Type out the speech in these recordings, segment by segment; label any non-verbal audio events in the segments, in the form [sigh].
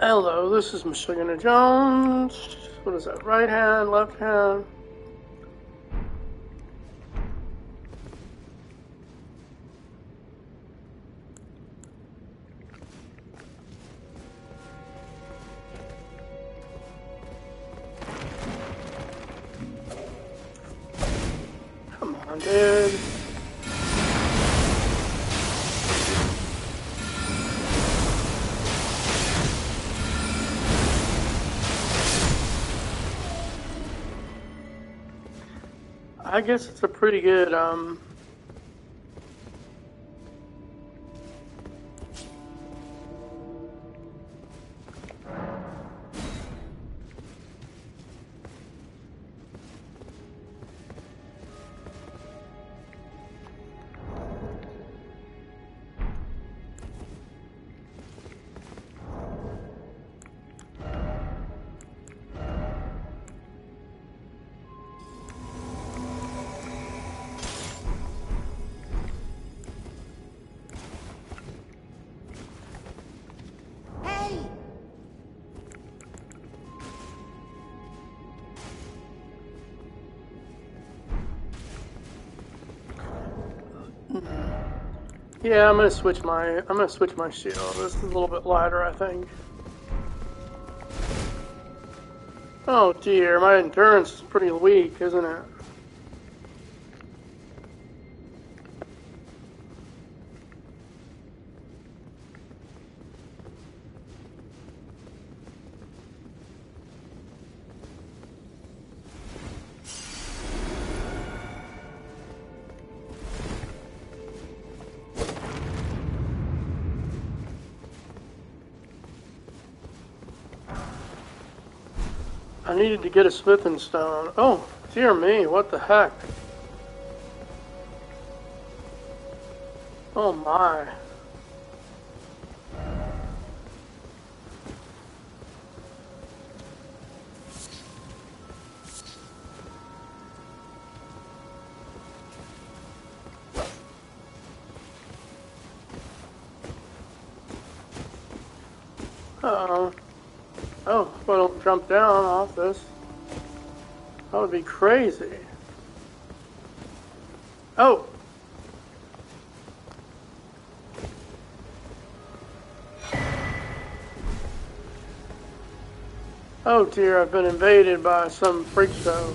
Hello, this is Mashugana Jones. What is that? Right hand, left hand. I guess it's a pretty good um Yeah, I'm gonna switch my I'm gonna switch my shield. This is a little bit lighter, I think. Oh dear, my endurance is pretty weak, isn't it? Needed to get a smithing stone. Oh, dear me, what the heck? Oh my. Jump down off this. That would be crazy. Oh! Oh dear, I've been invaded by some freak show.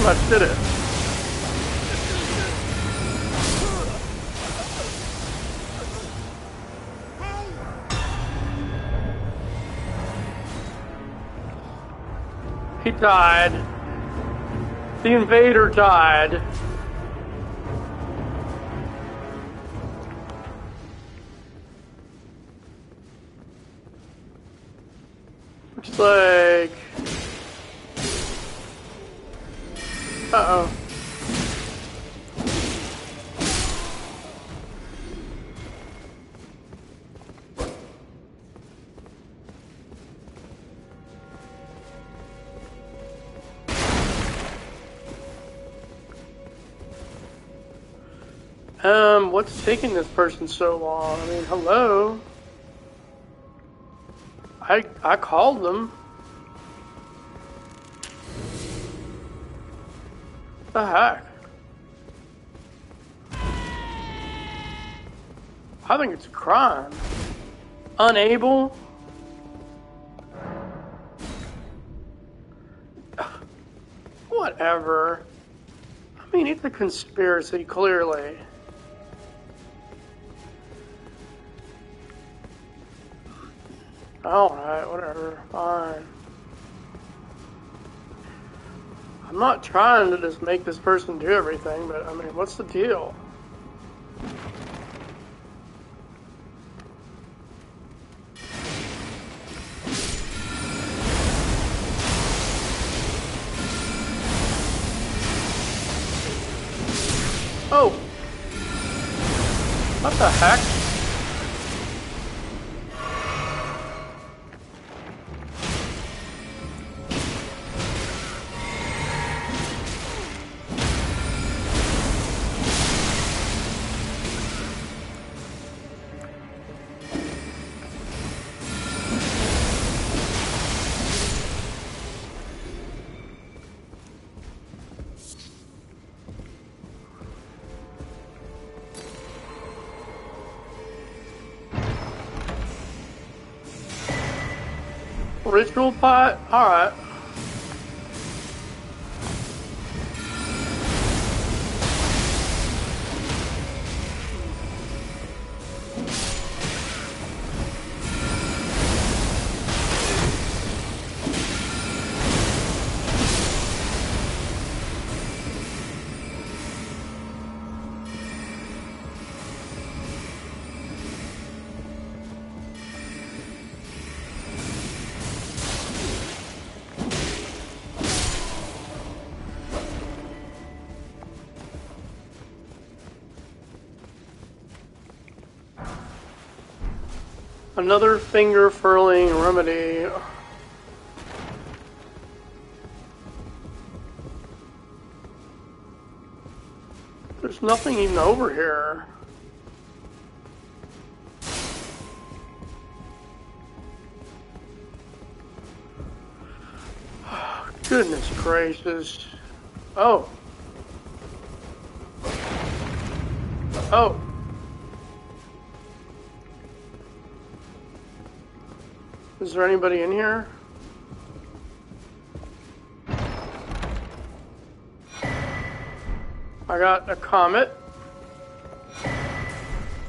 Do much, did it? He died. The invader died. What's taking this person so long? I mean, hello? I I called them. The heck? I think it's a crime. Unable? [sighs] Whatever. I mean, it's a conspiracy, clearly. Alright, whatever. Fine. I'm not trying to just make this person do everything, but I mean, what's the deal? Oh! What the heck? Ritual pot? Alright. Another finger furling remedy. There's nothing even over here. [sighs] Goodness gracious. Oh. Oh. Is there anybody in here? I got a comet.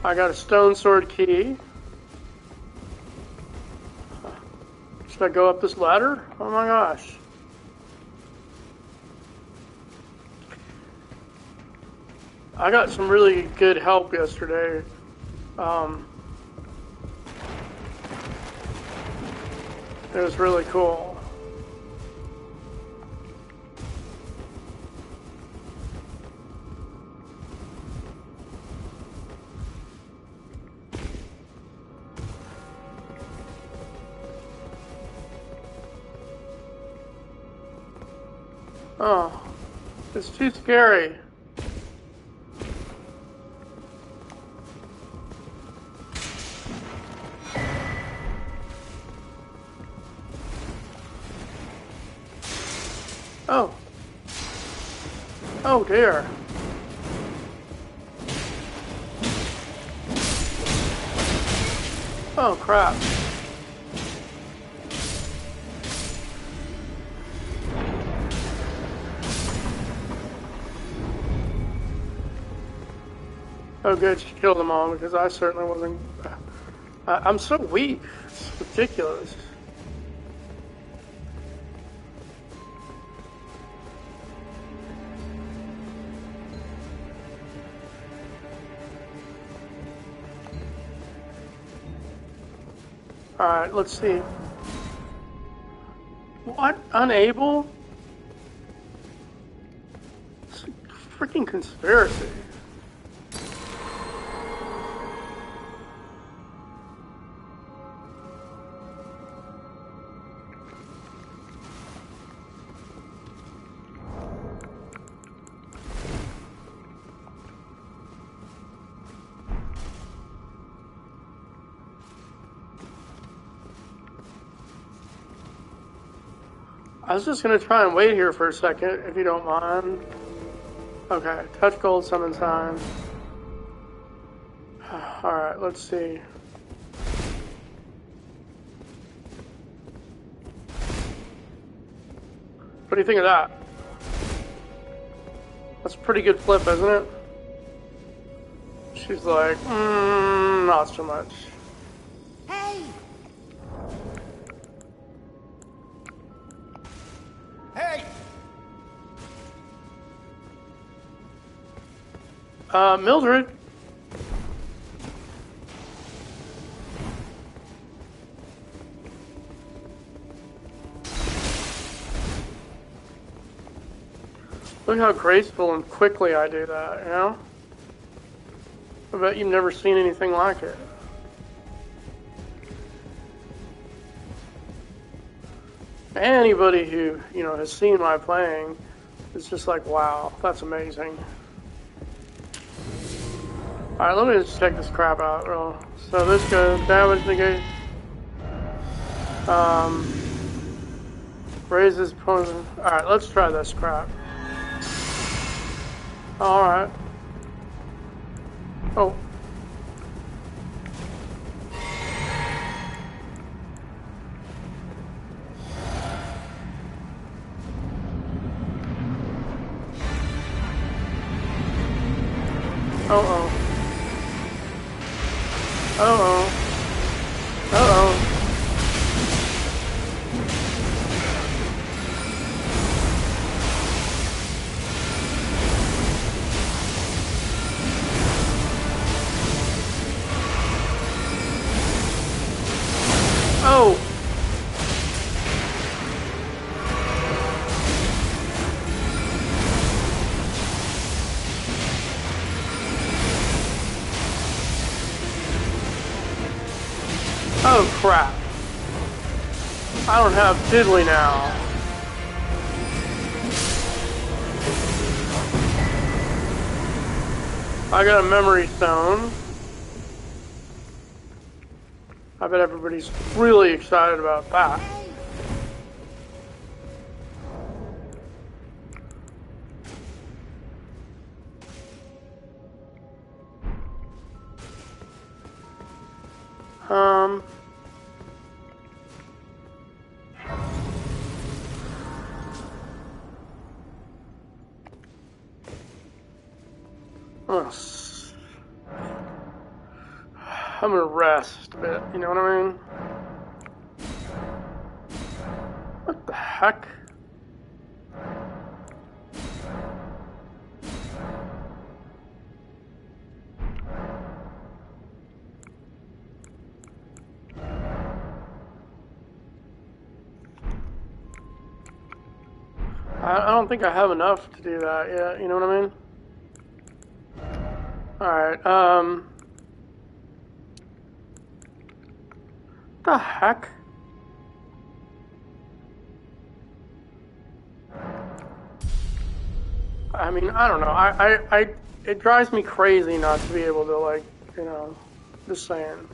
I got a stone sword key. Should I go up this ladder? Oh my gosh. I got some really good help yesterday. Um, It was really cool. Oh, it's too scary. Dear. Oh crap. Oh good, she killed them all because I certainly wasn't... I'm so weak. It's ridiculous. Alright, let's see. What? Unable? It's a freaking conspiracy. I was just going to try and wait here for a second, if you don't mind. Okay, touch gold, summon sign. Alright, let's see. What do you think of that? That's a pretty good flip, isn't it? She's like, mm, not so much. Uh, Mildred. Look how graceful and quickly I do that, you know? I bet you've never seen anything like it. Anybody who, you know, has seen my playing is just like, wow, that's amazing. Alright, let me just check this crap out. Real. So this goes damage negate. Um, raises opponent's. Alright, let's try this crap. Alright. Oh. Diddly now. I got a memory stone. I bet everybody's really excited about that. You know what I mean? What the heck? I, don't think I have enough to do that yet, you know what I mean? Alright, um... The heck? I mean, I don't know. I, I, I, it drives me crazy not to be able to, like, you know, just saying.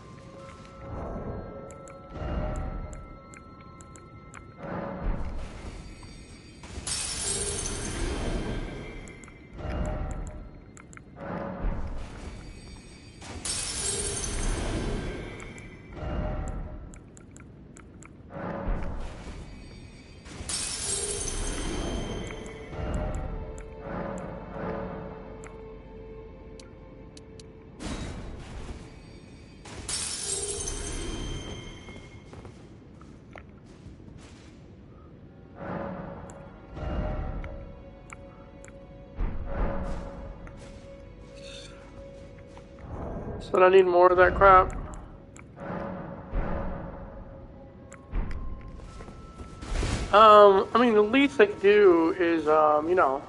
So I need more of that crap. Um, I mean, the least they do is, um, you know,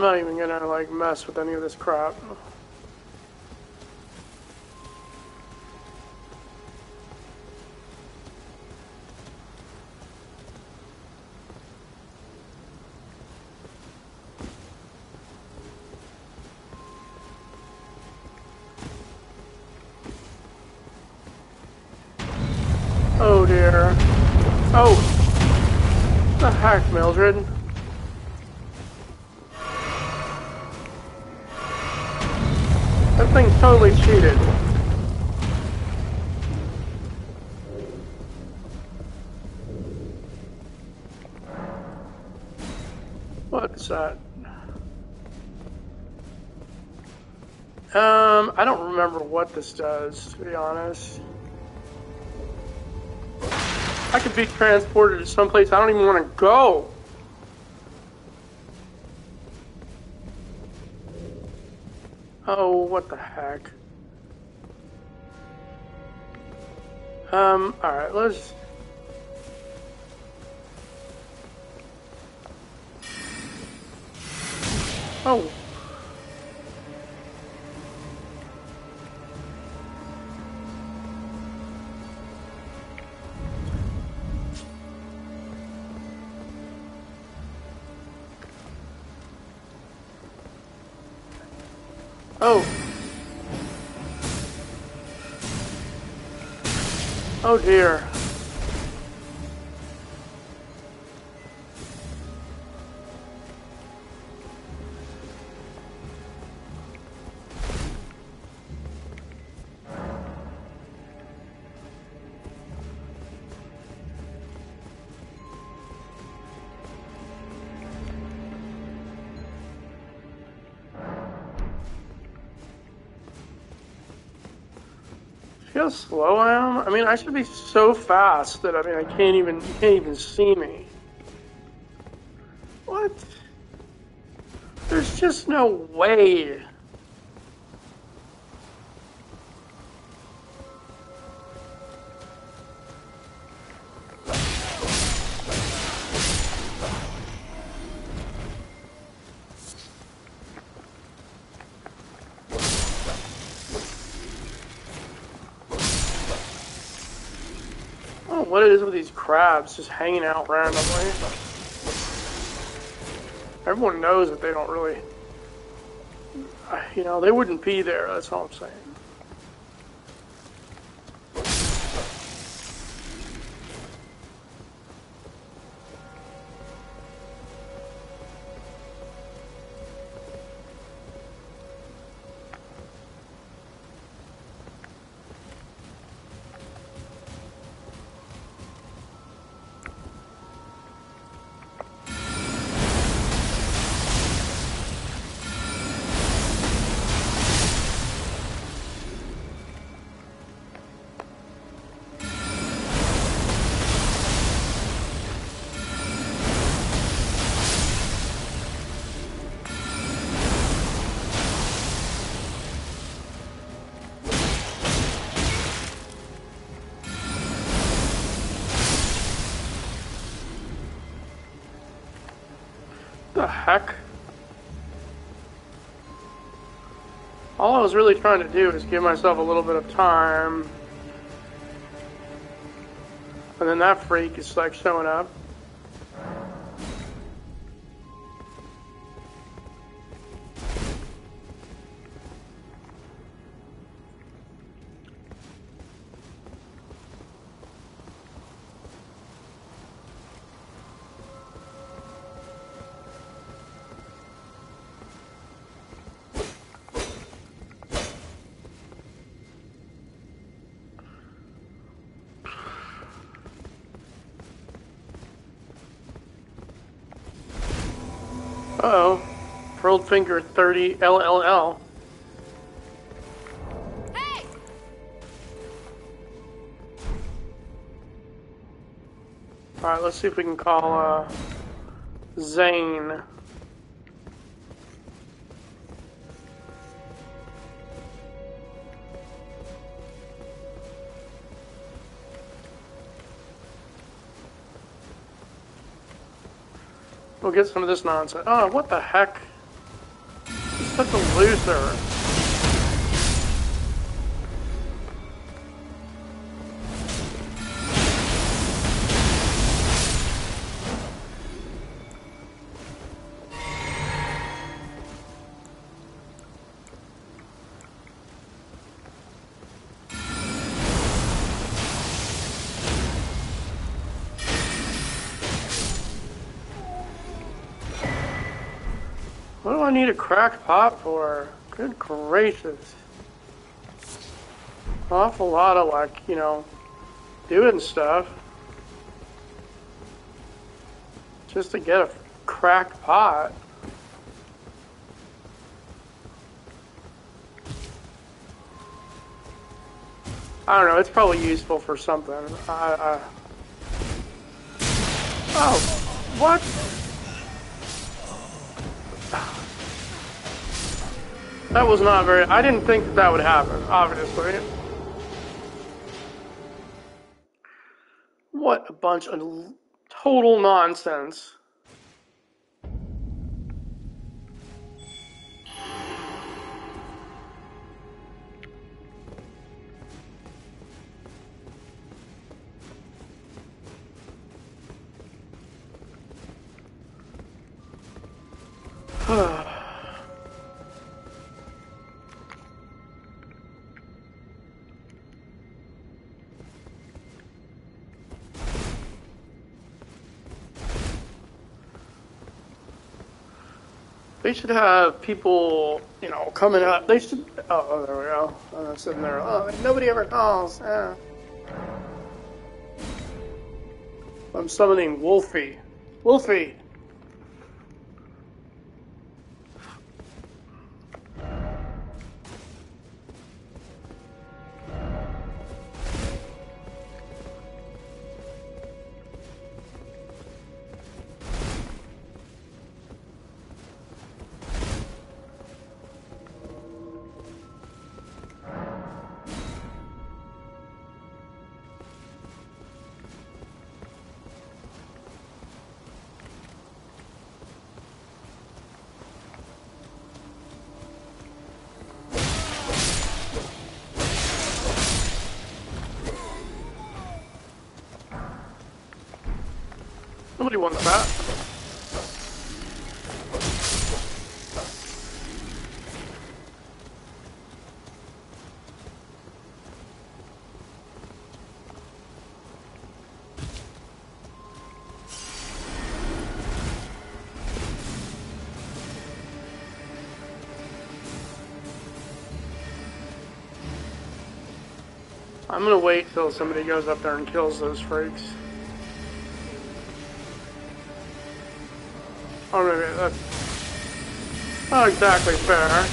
I'm not even gonna like mess with any of this crap. Oh dear. Oh! The heck, Mildred? Does, to be honest. I could be transported to someplace I don't even want to go. Oh dear. How slow I am? I mean, I should be so fast that I mean, I can't even can't even see me. What? There's just no way. Crabs just hanging out randomly. Everyone knows that they don't really, you know, they wouldn't be there. That's all I'm saying. All I was really trying to do is give myself a little bit of time. And then that freak is like showing up. Pearled Finger 30 LLL. Hey! Alright, let's see if we can call, uh, Zane. We'll get some of this nonsense. Oh, what the heck? Such a loser. Need a cracked pot for? Good gracious. An Awful lot of like, you know, doing stuff. Just to get a cracked pot. I don't know, it's probably useful for something. I, I... Oh, what? That was not very, I didn't think that, that would happen, obviously. What a bunch of total nonsense. They should have people, you know, coming up. They should. Oh, there we go. I'm sitting there. Oh, nobody ever calls. Eh. I'm summoning Wolfie. Wolfie. That. I'm gonna wait till somebody goes up there and kills those freaks. Oh, maybe that's not exactly fair.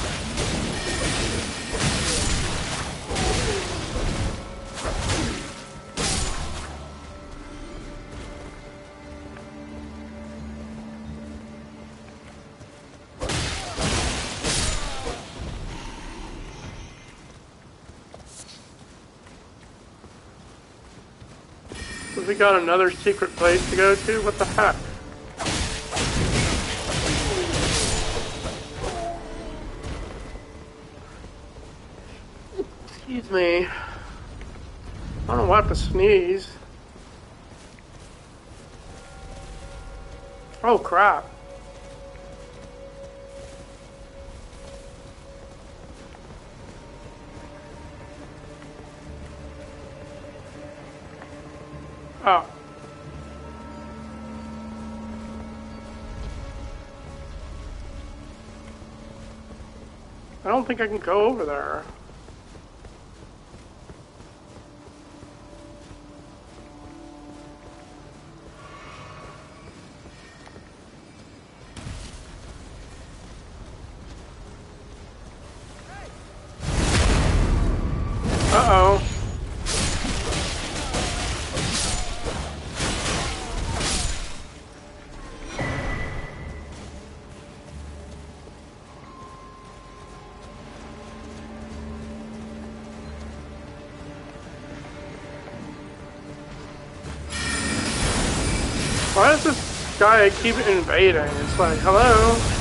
we got another secret place to go to? What the heck? Me. I don't what to sneeze. Oh crap. Oh. I don't think I can go over there. Guy keep invading? It's like, hello?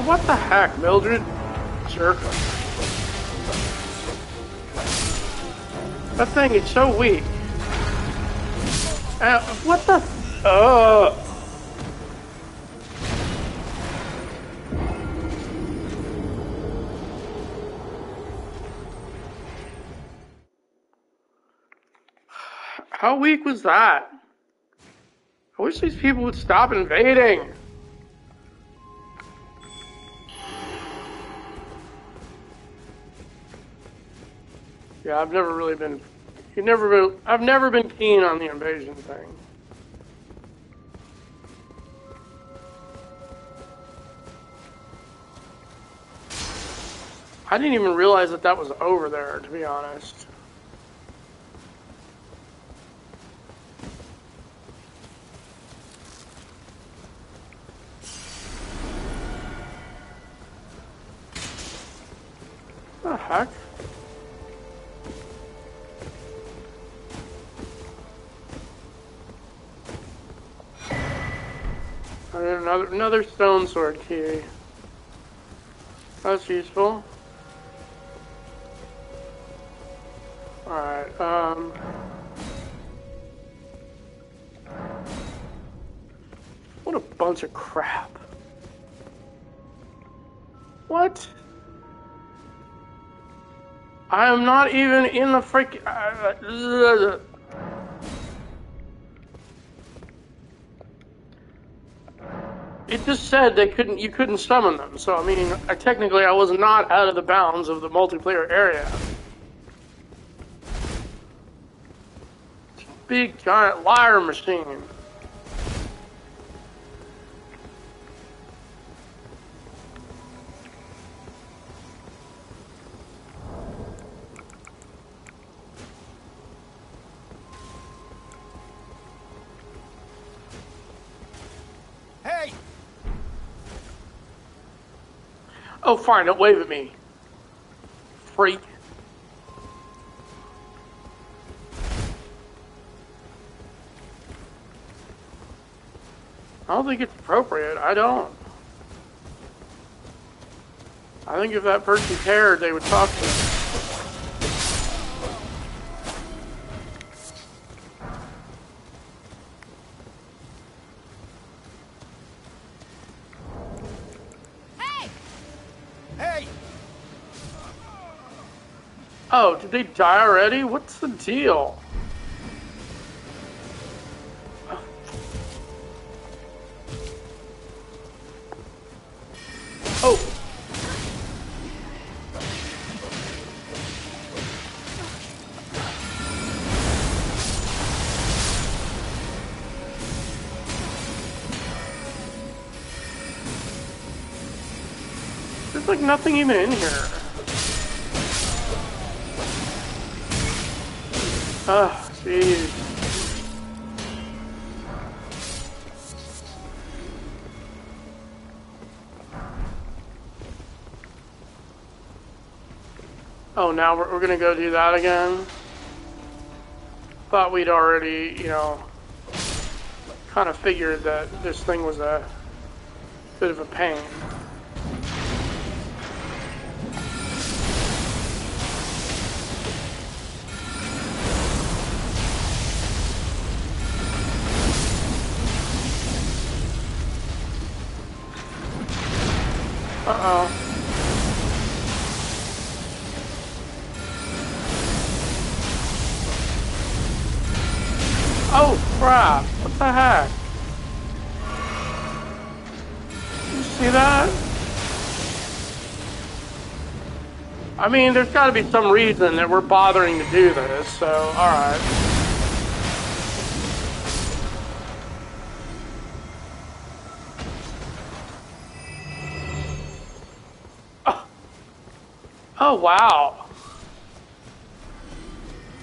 What the heck, Mildred? Jerk. That thing is so weak. Uh, what the? Uh. How weak was that? I wish these people would stop invading. Yeah, I've never really been. You never been. I've never been keen on the invasion thing. I didn't even realize that that was over there, to be honest. The heck? Another another stone sword key. That's useful. Alright, um... What a bunch of crap. What? I am not even in the freak. It just said they couldn't. You couldn't summon them. So I mean, I, technically, I was not out of the bounds of the multiplayer area. Big giant liar machine. Oh, fine. Don't wave at me. Freak. I don't think it's appropriate. I don't. I think if that person cared, they would talk to me. Did they die already? What's the deal? Oh. There's like nothing even in here. Ah, jeez. Oh, now we're, we're gonna go do that again? Thought we'd already, you know, kind of figured that this thing was a bit of a pain. Uh-oh. Oh, crap. What the heck? You see that? I mean, there's got to be some reason that we're bothering to do this, so, alright. Oh, wow.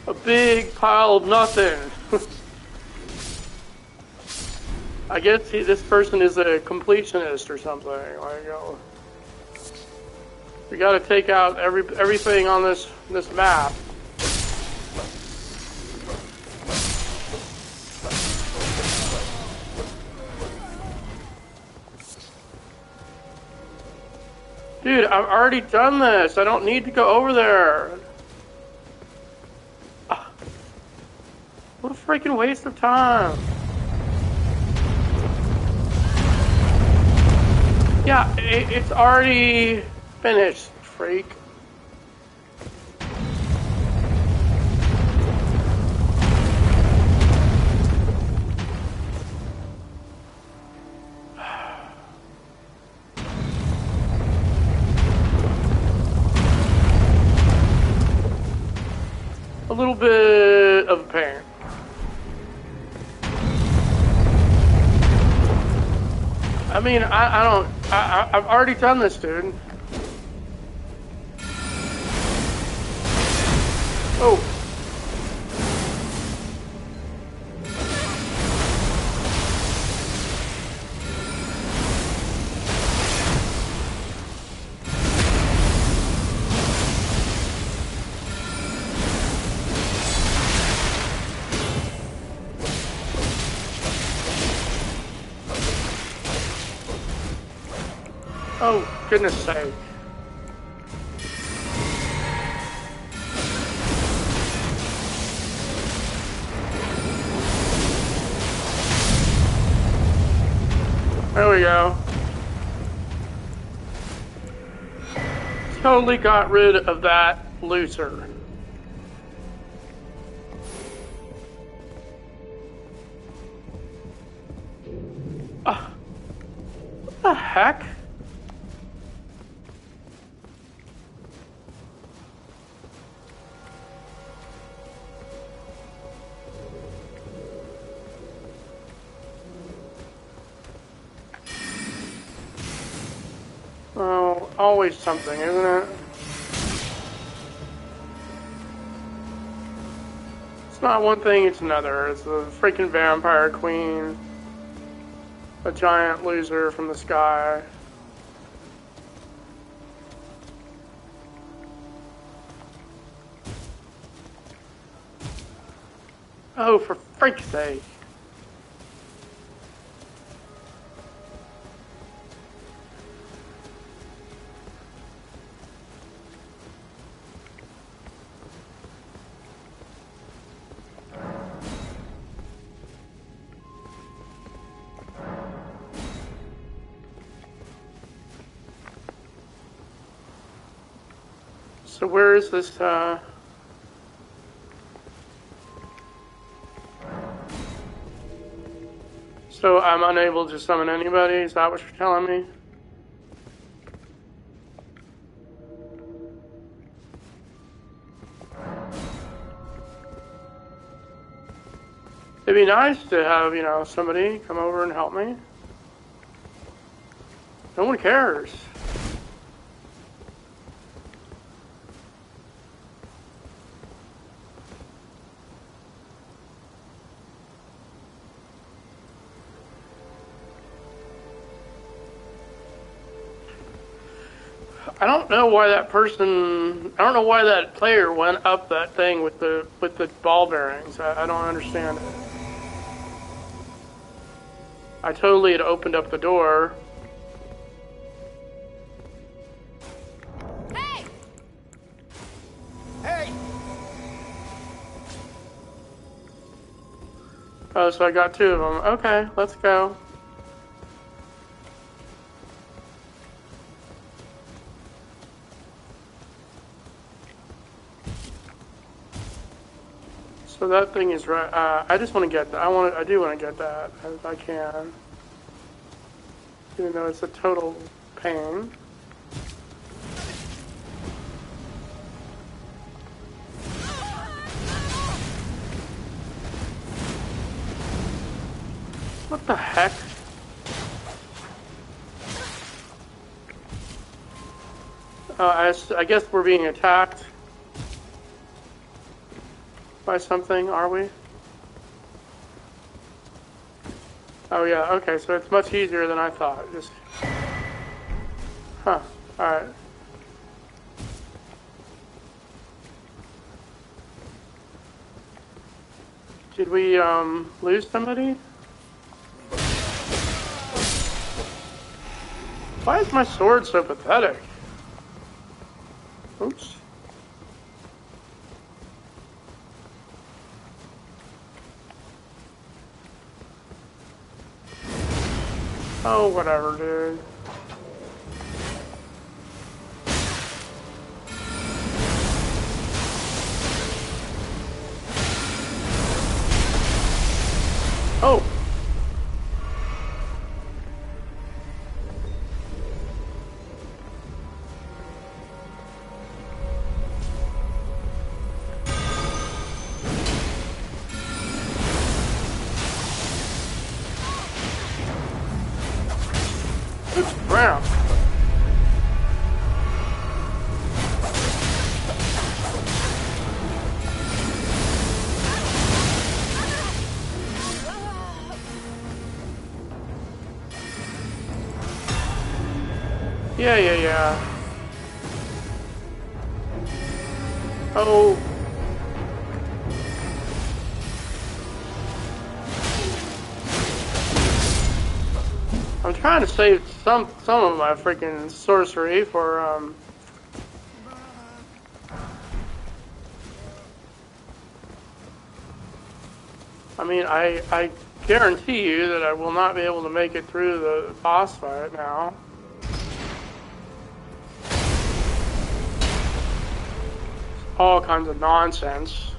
A big pile of nothing. [laughs] I guess he, this person is a completionist or something. Like, we got to take out every everything on this this map. Dude, I've already done this. I don't need to go over there. Ah. What a freaking waste of time. Yeah, it, it's already finished, freak. I I, don't. I, I've already done this, dude. Goodness sake. There we go. Totally got rid of that looser. Something, isn't it? It's not one thing, it's another. It's the freaking vampire queen. A giant loser from the sky. Oh, for freak's sake. Where is this, uh... So I'm unable to summon anybody? Is that what you're telling me? It'd be nice to have, you know, somebody come over and help me. No one cares. I don't know why that person. I don't know why that player went up that thing with the with the ball bearings. I, I don't understand it. I totally had opened up the door. Hey! Hey! Oh, so I got two of them. Okay, let's go. So that thing is right. Uh, I just want to get that. I want. I do want to get that if I can. Even though it's a total pain. What the heck? Uh, I, I guess we're being attacked by something, are we? Oh yeah, okay, so it's much easier than I thought. Just, huh? All right. Did we um lose somebody? Why is my sword so pathetic? Oops. Oh, whatever, dude. Oh! I'm trying to save some some of my freaking sorcery for um I mean I I guarantee you that I will not be able to make it through the boss fight now. All kinds of nonsense.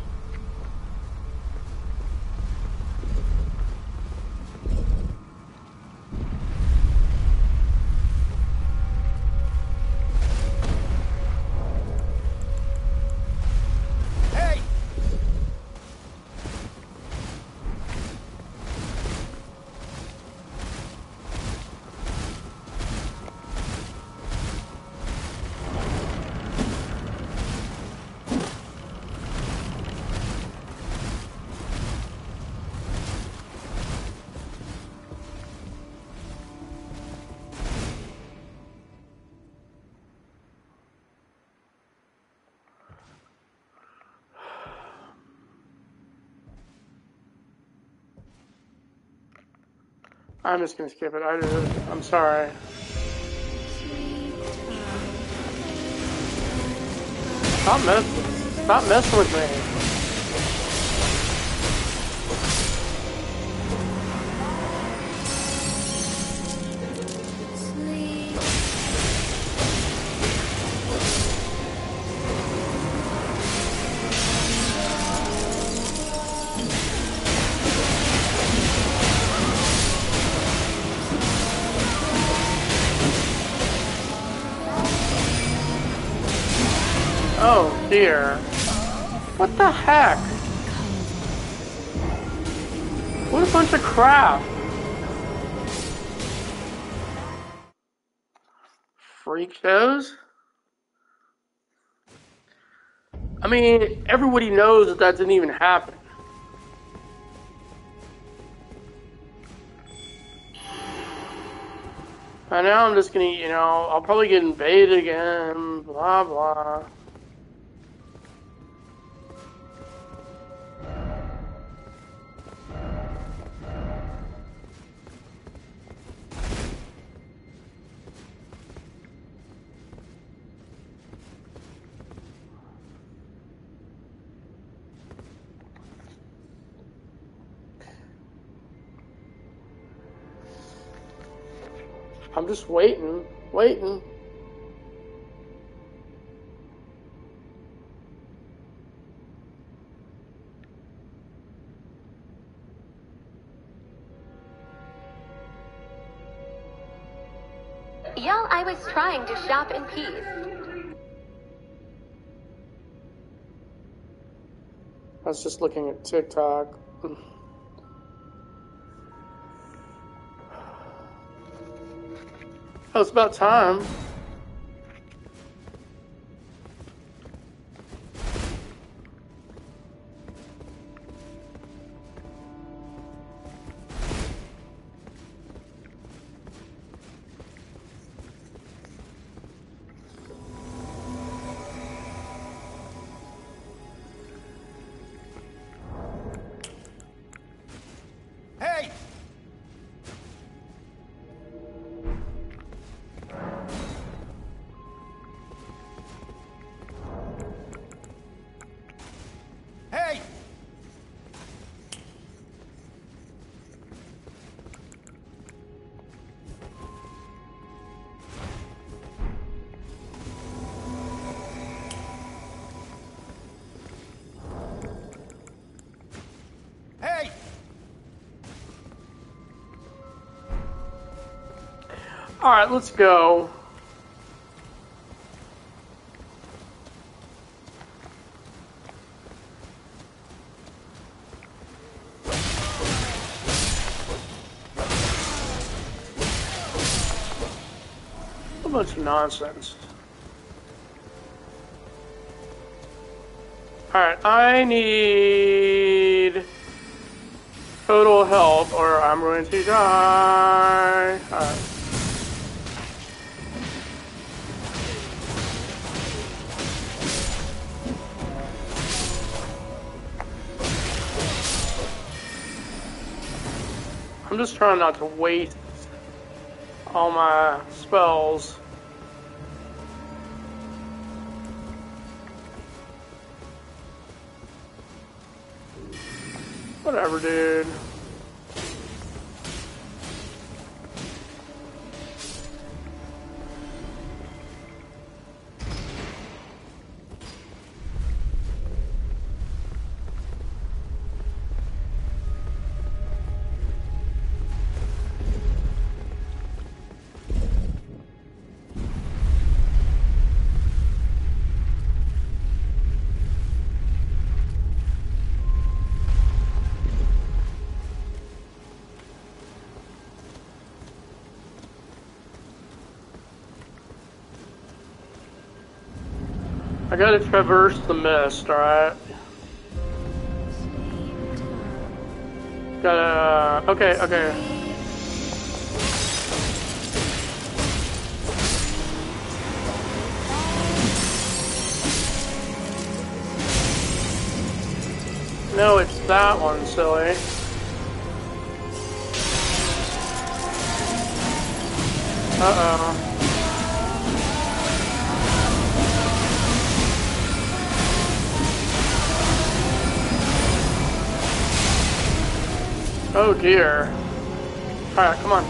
I'm just gonna skip it. I I'm sorry. Stop messing. Stop messing with me. Crap. Freak shows? I mean, everybody knows that that didn't even happen. And now I'm just gonna, you know, I'll probably get invaded again, blah blah. Just waiting, waiting. Y'all, I was trying to shop in peace. I was just looking at TikTok. [laughs] Oh, it's about time. Alright, let's go. A bunch of nonsense. Alright, I need total health or I'm going to die. Alright. I'm just trying not to waste all my spells. Whatever, dude. Gotta traverse the mist, alright? Gotta. Okay, okay. No, it's that one, silly. Uh-oh. Oh dear. Alright, come on.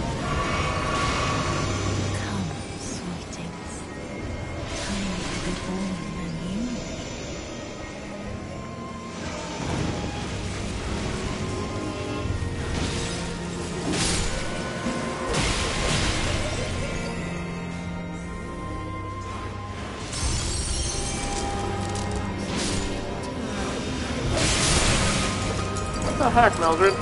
What the heck, Mildred?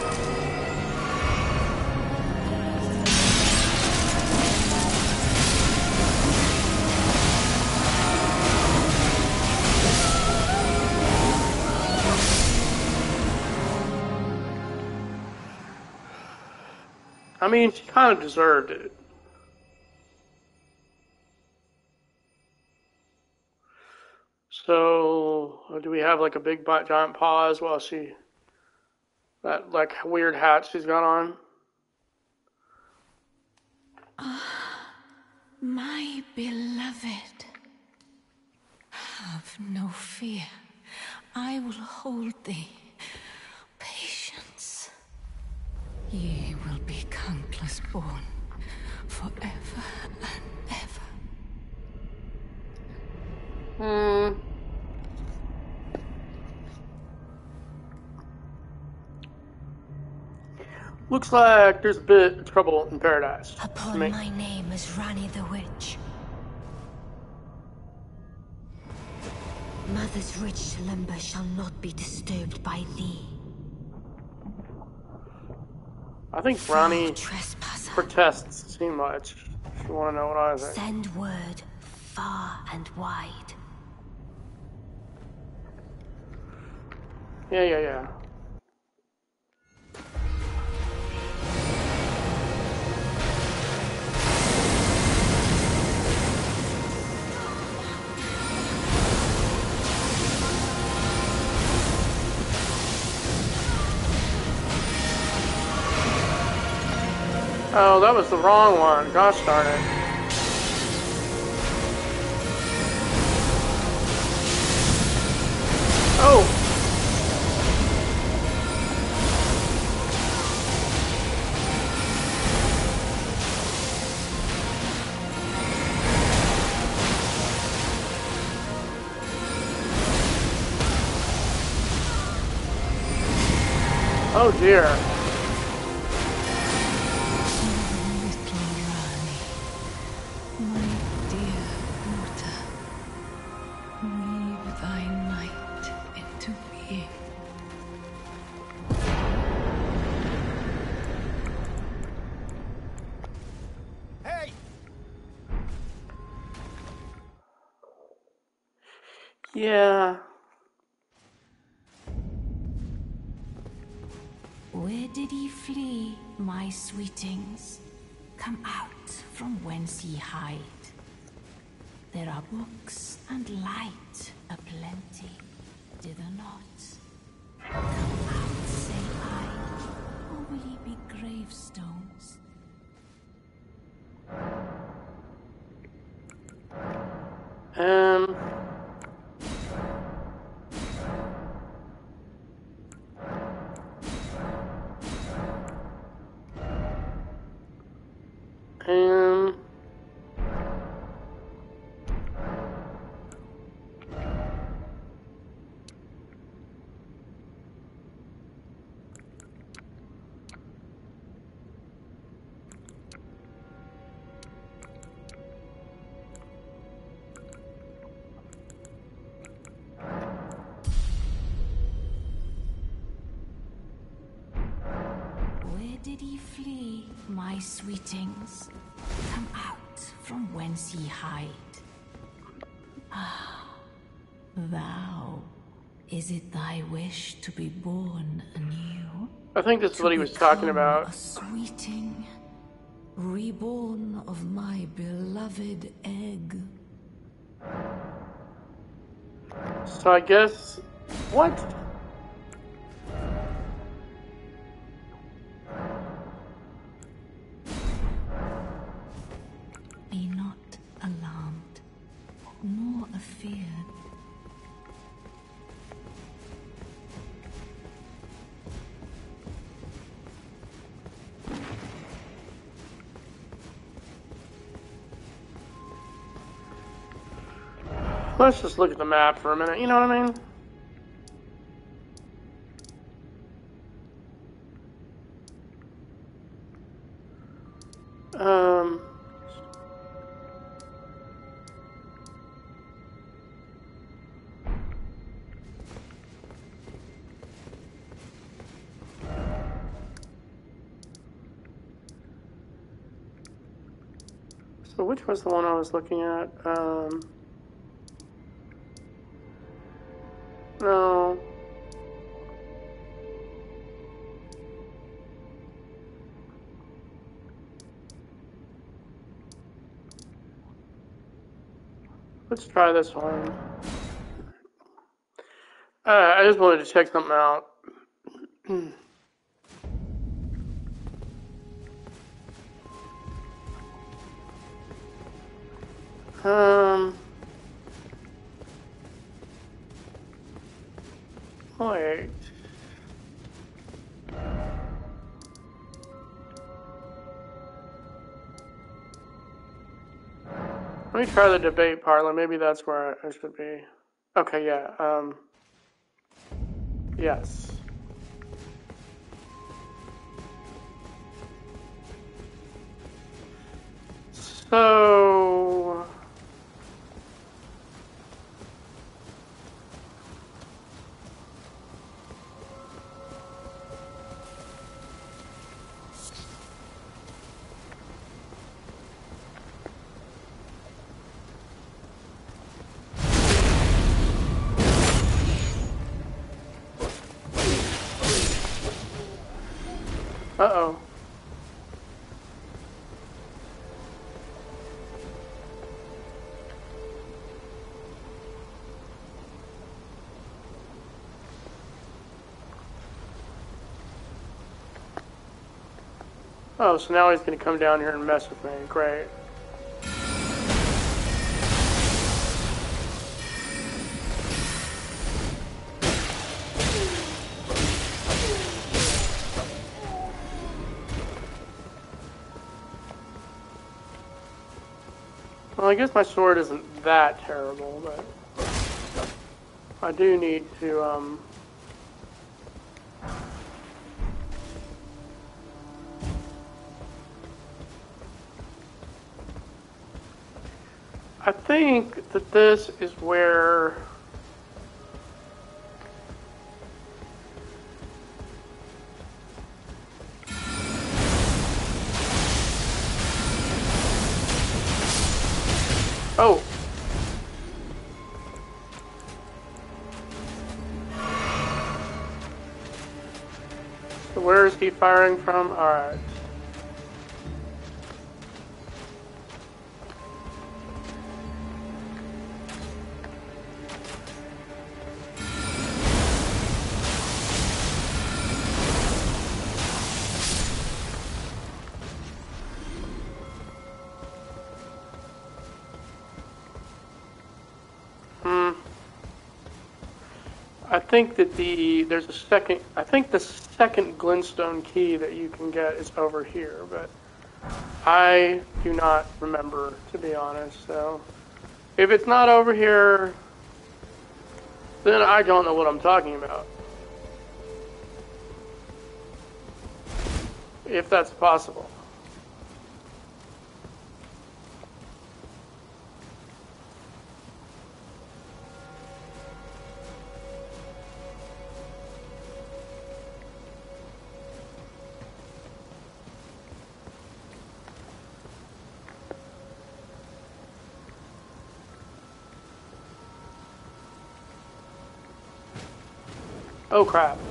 Mean, she kind of deserved it. So, do we have like a big bi- giant pause while she that like weird hat she's got on? [sighs] My beloved, have no fear. I will hold thee. Patience. Be countless born, forever and ever. Hmm. Looks like there's a bit of trouble in paradise. Upon me. my name is Ranni the Witch. Mother's rich slumber shall not be disturbed by thee. I think Ronnie trespasser. protests too much. If you want to know what I think. Send word far and wide. Yeah, yeah, yeah. Oh, that was the wrong one. Gosh darn it. Oh! Oh dear. Did ye flee, my sweetings? Come out from whence ye hide. There are books and light aplenty, dither not. Come out, say I, or will ye be gravestones? Um. Sweetings? Come out from whence ye hide. Ah, thou. Is it thy wish to be born anew? I think that's To what he was talking about. A sweeting, reborn of my beloved egg. So I guess. What? Let's just look at the map for a minute. You know what I mean? Um. So which was the one I was looking at? Um. Let's try this one. Uh, I just wanted to check something out. [clears throat] Me try the debate parlor. Maybe that's where I should be. Okay, yeah. Um. Yes. Oh, so now he's gonna come down here and mess with me. Great. Well, I guess my sword isn't that terrible, but I do need to, um... think that this is where Oh. So where is he firing from? Alright. Think that the there's a second. I think the second glintstone key that you can get is over here, but I do not remember to be honest. So if it's not over here, then I don't know what I'm talking about. If that's possible. Crap.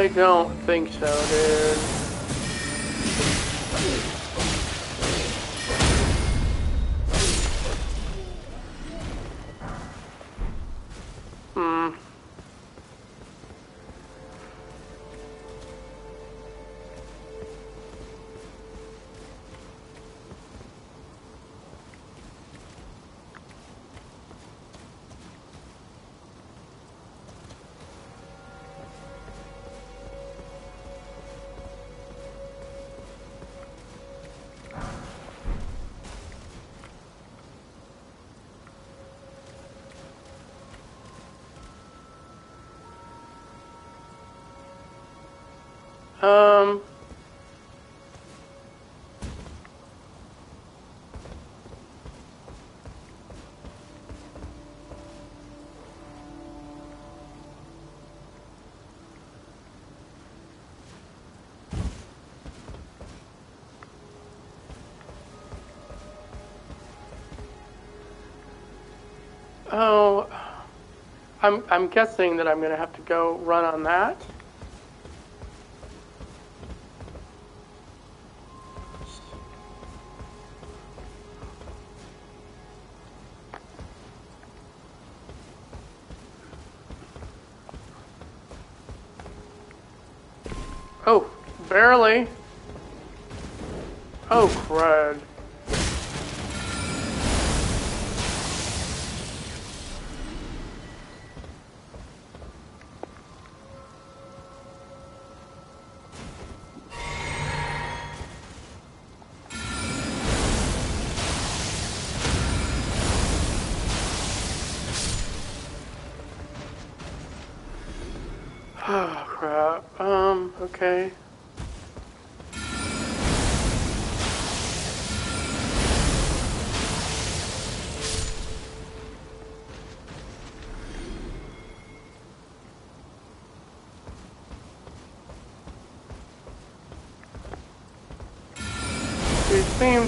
I don't think so, dude. I'm I'm guessing that I'm gonna have to go run on that. Oh, barely. Oh, crud.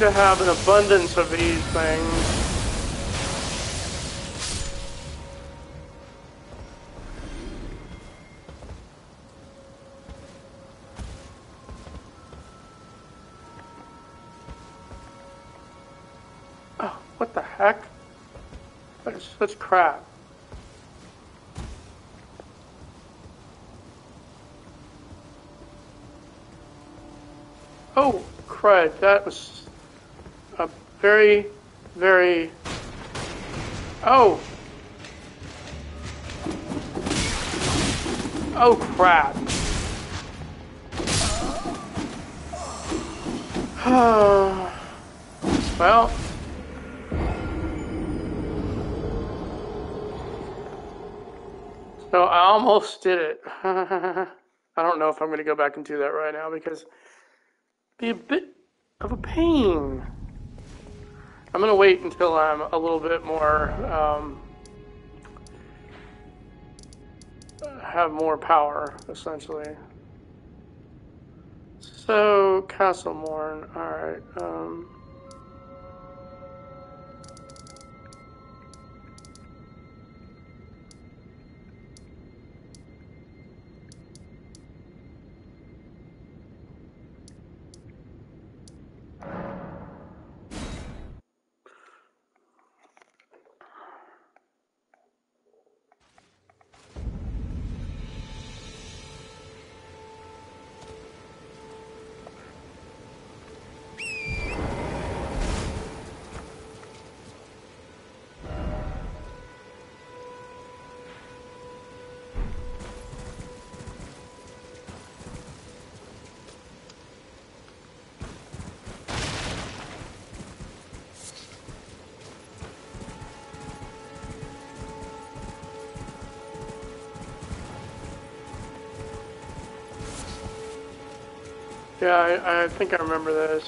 to have an abundance of these things. Oh, what the heck? That is such crap. Oh, crud, that was very, very... Oh! Oh, crap. [sighs] well... So I almost did it. [laughs] I don't know if I'm going to go back and do that right now because be a bit of a pain. I'm going to wait until I'm a little bit more, um, have more power, essentially. So, Castle Castlemorn, alright, um... Yeah, I, I think I remember this.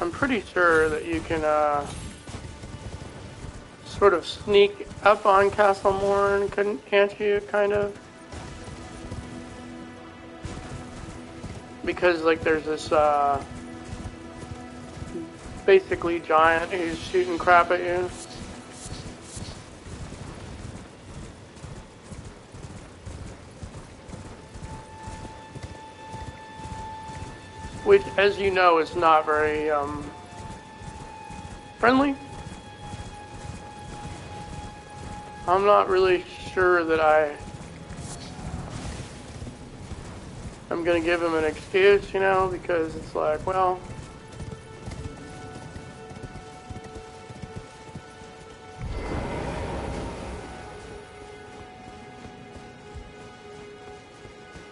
I'm pretty sure that you can uh, sort of sneak up on Castle Morne, couldn't, can't you, kind of? Because like there's this uh, basically giant who's shooting crap at you. Which, as you know, is not very um, friendly. I'm not really sure that I I'm gonna give him an excuse, you know, because it's like, well,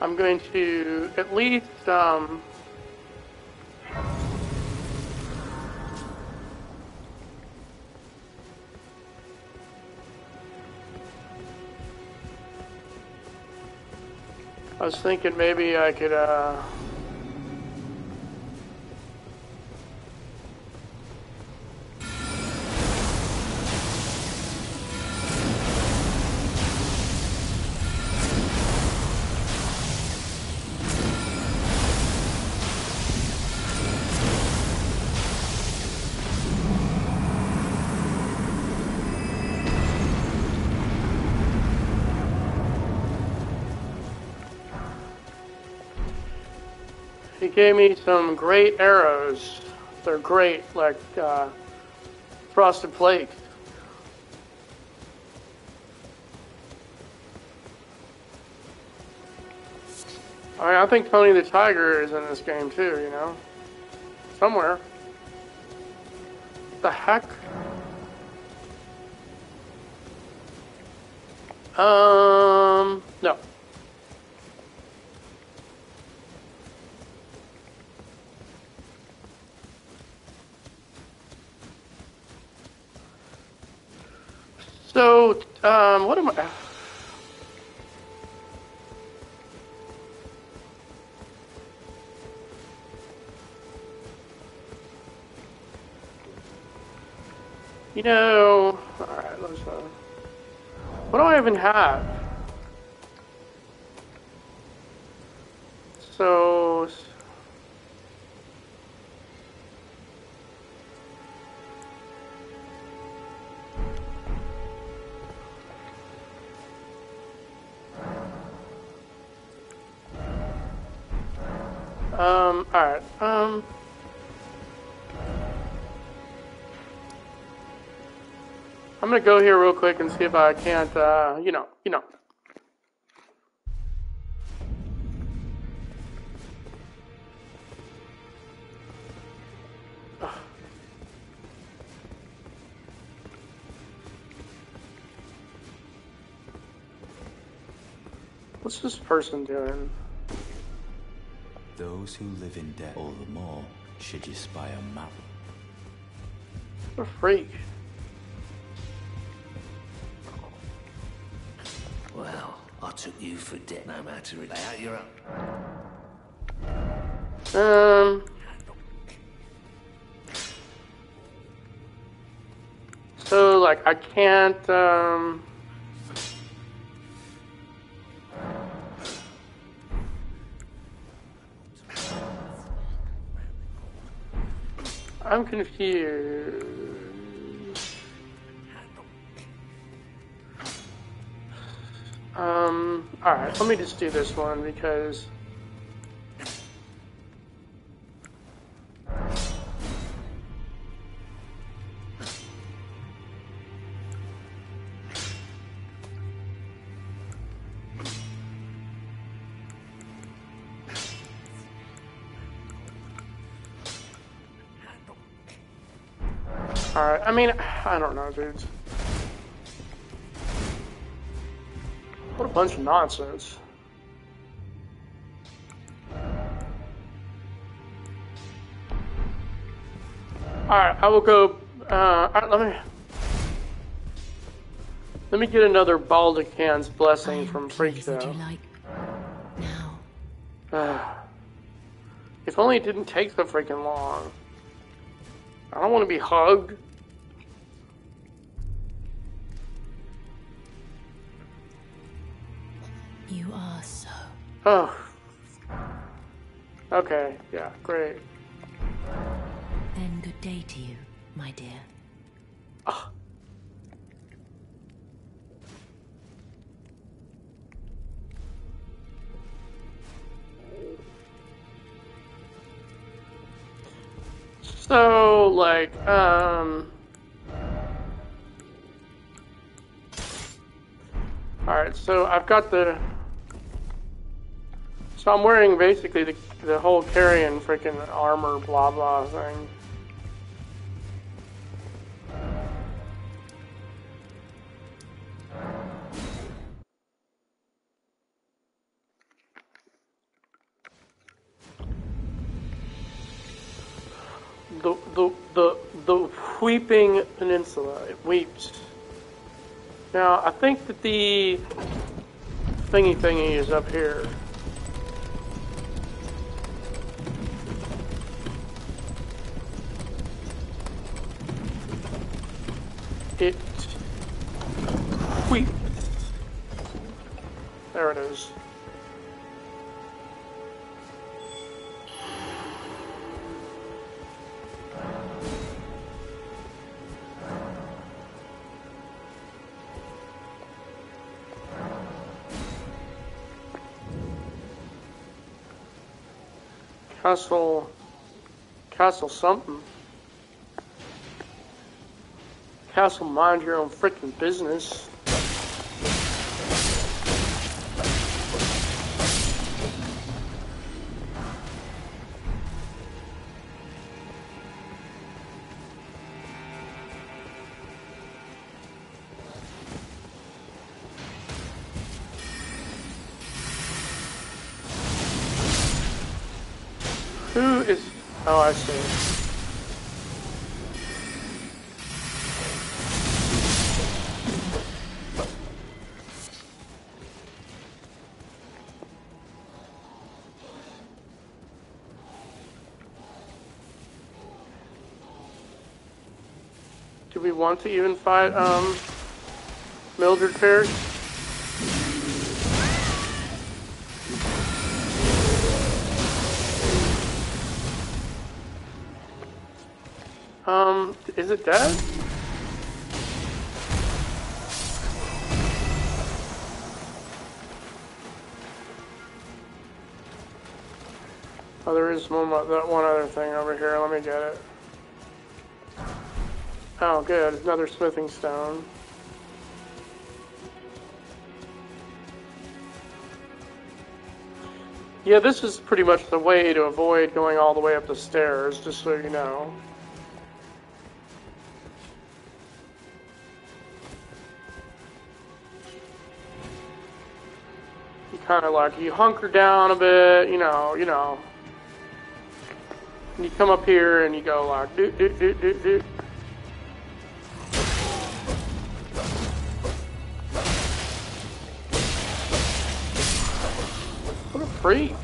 I'm going to at least um, I was thinking maybe I could, uh... gave me some great arrows. They're great, like uh, frosted flakes. I mean, I think Tony the Tiger is in this game too, you know? Somewhere. The heck? Um, no. So, um, what am I? You know, alright, let's, uh, what do I even have? So, Um, alright. Um. I'm gonna go here real quick and see if I can't, uh, you know, you know. What's this person doing? Those who live in debt all the more should you spy a map. What a freak. Well, I took you for debt no matter it. Lay out your own. Um. So, like, I can't, um. I'm confused. Um, alright, let me just do this one because. Mean, I don't know, dudes. What a bunch of nonsense. Alright, I will go, uh, alright, let me, let me get another Baldachin's blessing from pleased that Freakzone. you like. Now, Uh, [sighs] if only it didn't take so freaking long. I don't want to be hugged. Oh. Okay, yeah, great. Then good day to you, my dear. Oh. So, like, um. Alright, so I've got the. So I'm wearing basically the, the whole Carian freaking armor blah blah thing. The, the, the, the Weeping Peninsula. It weeps. Now, I think that the thingy thingy is up here. It weeps. There it is. Castle. Castle something. Castle mind your own freaking business. Want to even fight, um, Mildred Ferris? Um, is it dead? Oh, there is one, that one other thing over here. Let me get it. Oh, good. Another smithing stone. Yeah, this is pretty much the way to avoid going all the way up the stairs, just so you know. You kind of like, you hunker down a bit, you know, you know. And you come up here and you go like, doot, doot, doot, doot, doot. Freak.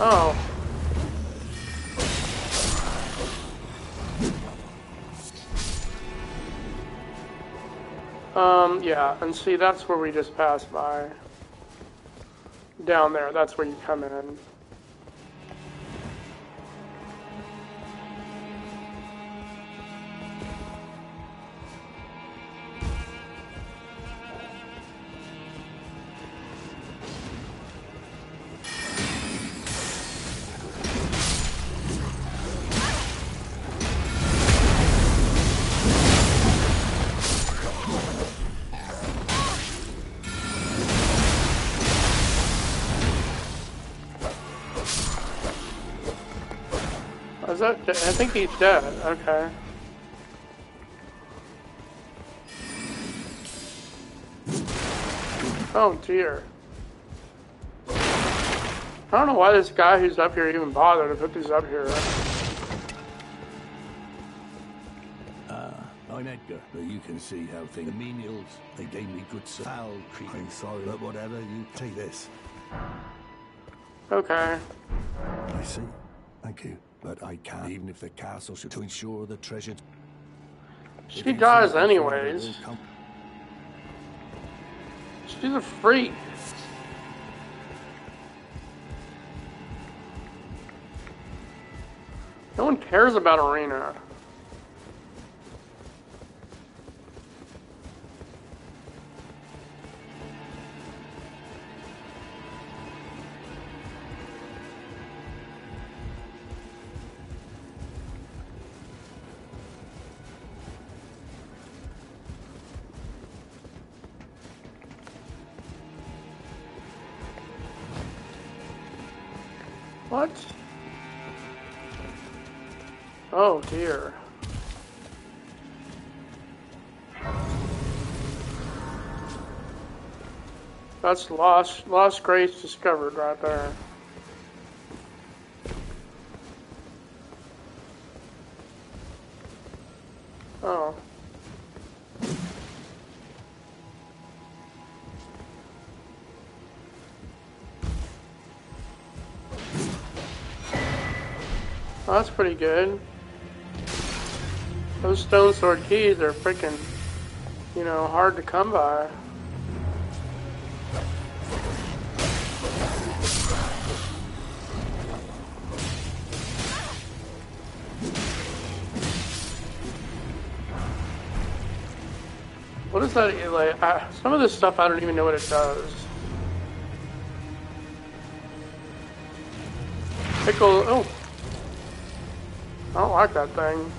Oh. Um, yeah, and see, that's where we just passed by. Down there, that's where you come in. Is that? I think he's dead. Okay. Oh dear. I don't know why this guy who's up here even bothered to put these up here. Uh, I'm Edgar, but you can see how things. The menials, they gave me good foul treatment. I'm sorry, but whatever, you take this. Okay. I see. Thank you. But I can't, even if the castle should, to ensure the treasure. She dies anyways. She's a freak. No one cares about Irina. Dear. That's lost lost grace discovered right there. Oh, that's pretty good. Those stone sword keys are freaking, you know, hard to come by. What is that? Like, I, some of this stuff I don't even know what it does. Pickle. Oh. I don't like that thing.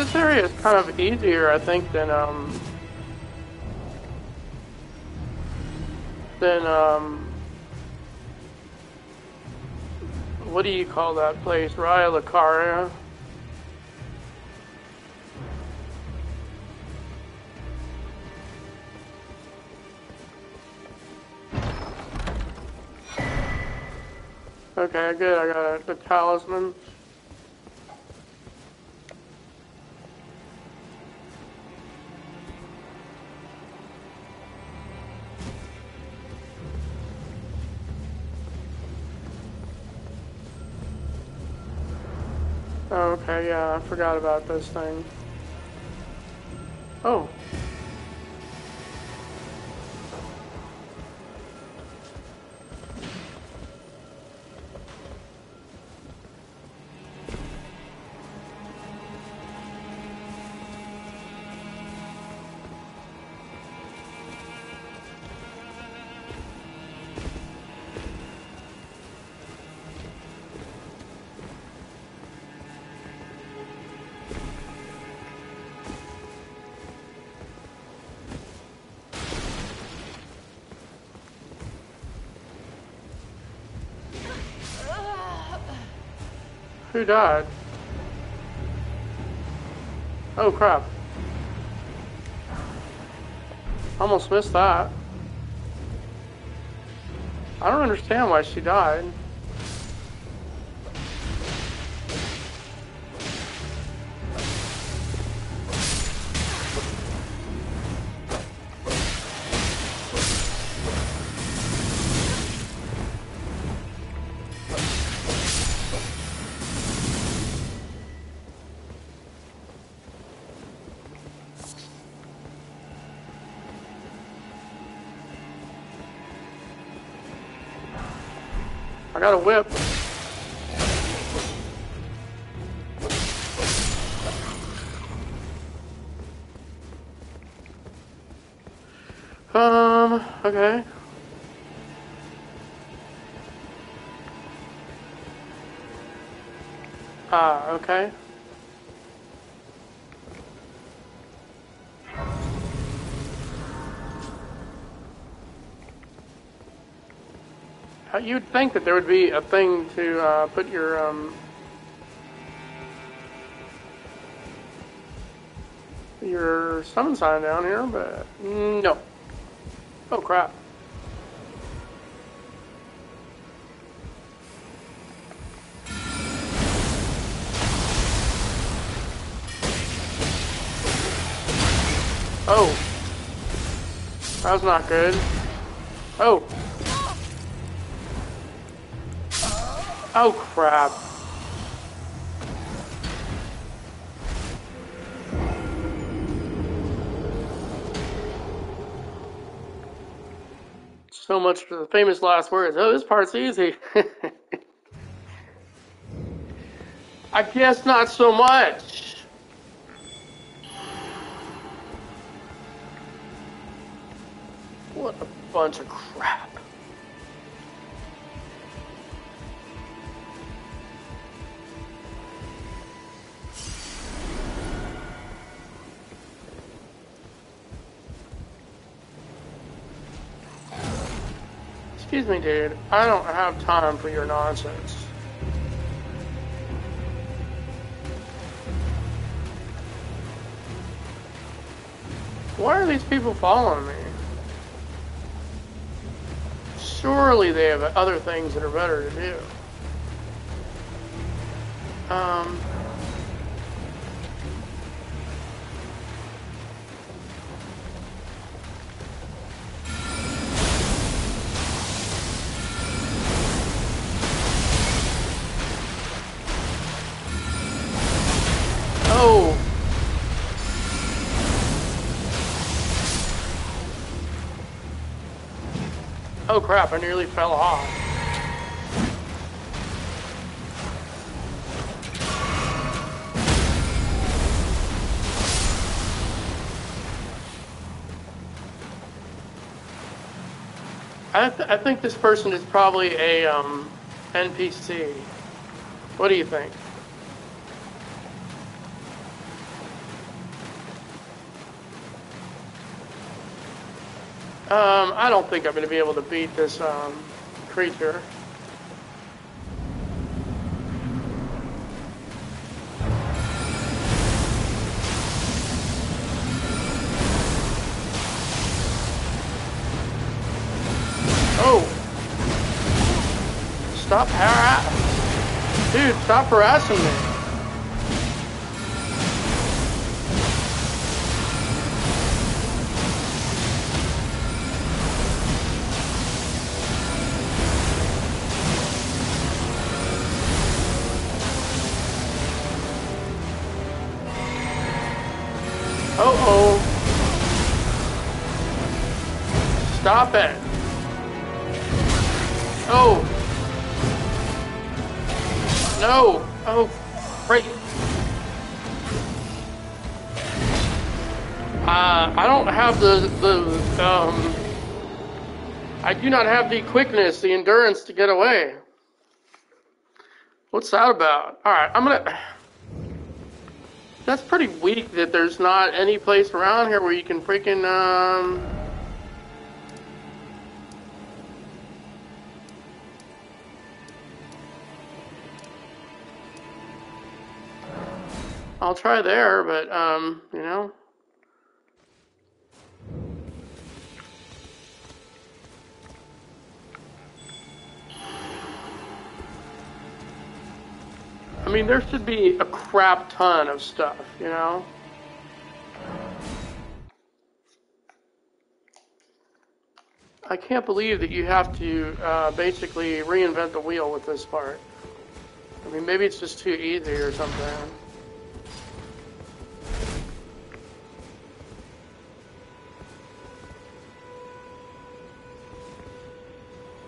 This area is kind of easier, I think, than um than um what do you call that place? Raya. Okay, good. I got a, the talisman. Yeah, I forgot about this thing. Oh. Who died? Oh crap. Almost missed that. I don't understand why she died. Okay. Uh, You'd think that there would be a thing to uh, put your um, your summon sign down here, but no. Oh crap! That was not good. Oh. Oh crap. So much for the famous last words. Oh, this part's easy. [laughs] I guess not so much. What a bunch of crap. Excuse me, dude. I don't have time for your nonsense. Why are these people following me? Surely they have other things that are better to do. Um. Oh crap, I nearly fell off. I, th- I think this person is probably a um, NPC. What do you think? Um, I don't think I'm going to be able to beat this um, creature. Oh! Stop harass... Dude, stop harassing me. Stop it. Oh. No. Oh, great. Uh, I don't have the, the, um, I do not have the quickness, the endurance to get away. What's that about? Alright, I'm gonna, that's pretty weak that there's not any place around here where you can freaking, um, I'll try there, but, um, you know. I mean, there should be a crap ton of stuff, you know? I can't believe that you have to uh, basically reinvent the wheel with this part. I mean, maybe it's just too easy or something.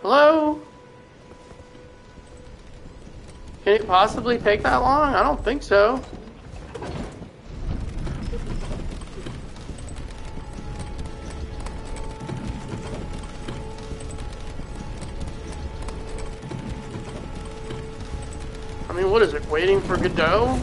Hello? Can it possibly take that long? I don't think so. I mean, what is it, waiting for Godot?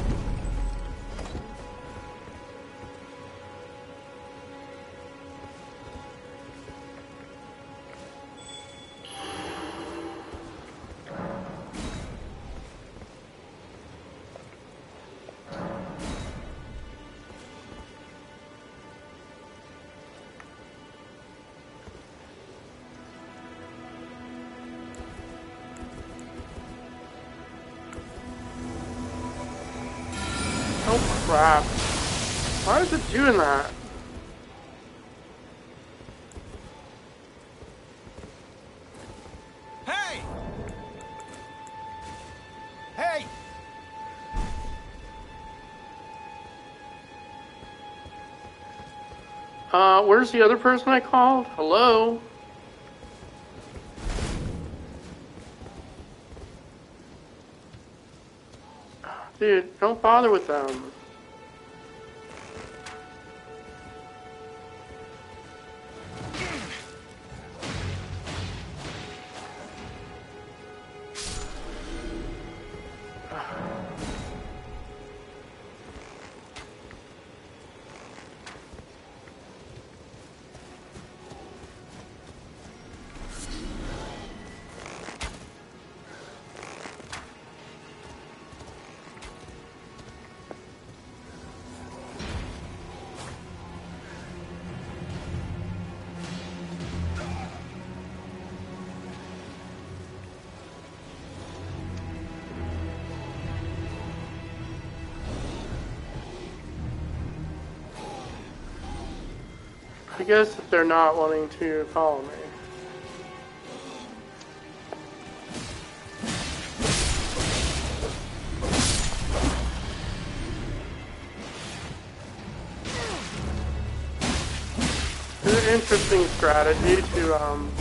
Crap. Why is it doing that? Hey! Hey! Uh, where's the other person I called? Hello? Dude, don't bother with them. They're not wanting to follow me. It's an interesting strategy to um,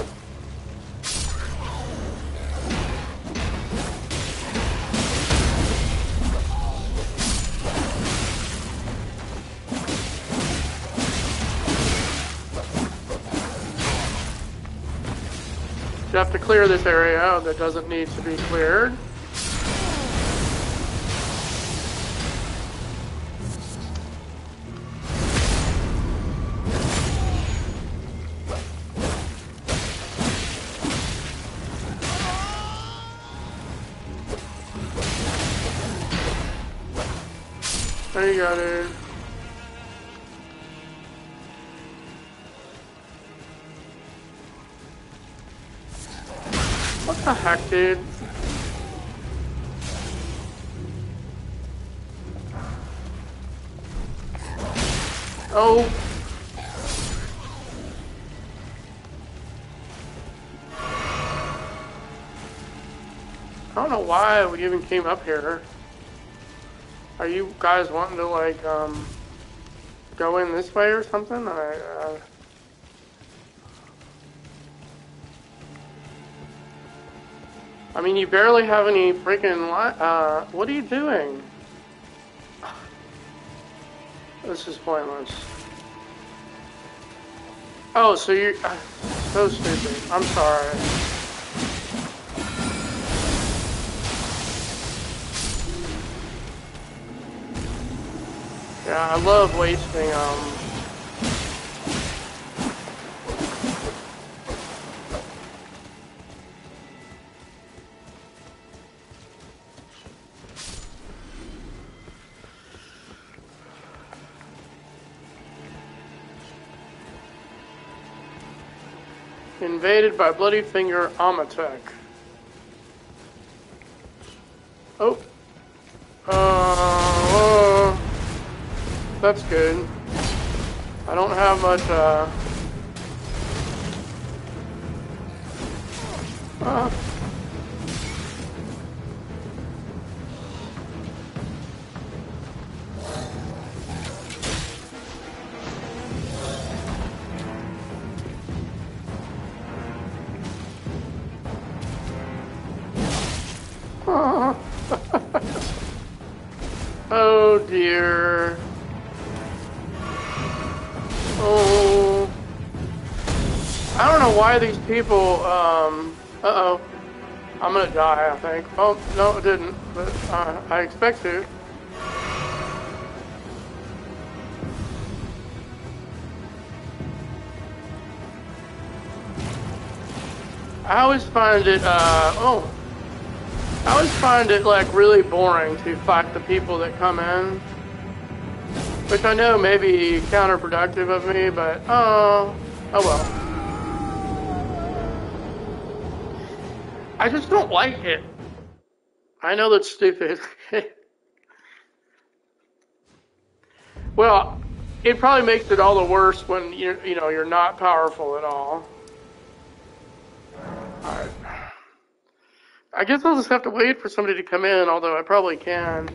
clear this area that doesn't need to be cleared. There you go, dude. Why we even came up here. Are you guys wanting to like um go in this way or something? I, uh... I mean, you barely have any freaking uh, what are you doing? This is pointless. Oh, so you're uh, so stupid. I'm sorry. I love wasting, um... Invaded by Bloody Finger Amatek. That's good. I don't have much, uh... uh Oh, no, it didn't, but uh, I expect to. I always find it, uh, oh, I always find it like really boring to fight the people that come in. Which I know may be counterproductive of me, but oh, oh well. I just don't like it. I know that's stupid. [laughs] well, it probably makes it all the worse when you you know you're not powerful at all. All right. I guess I'll just have to wait for somebody to come in, although I probably can.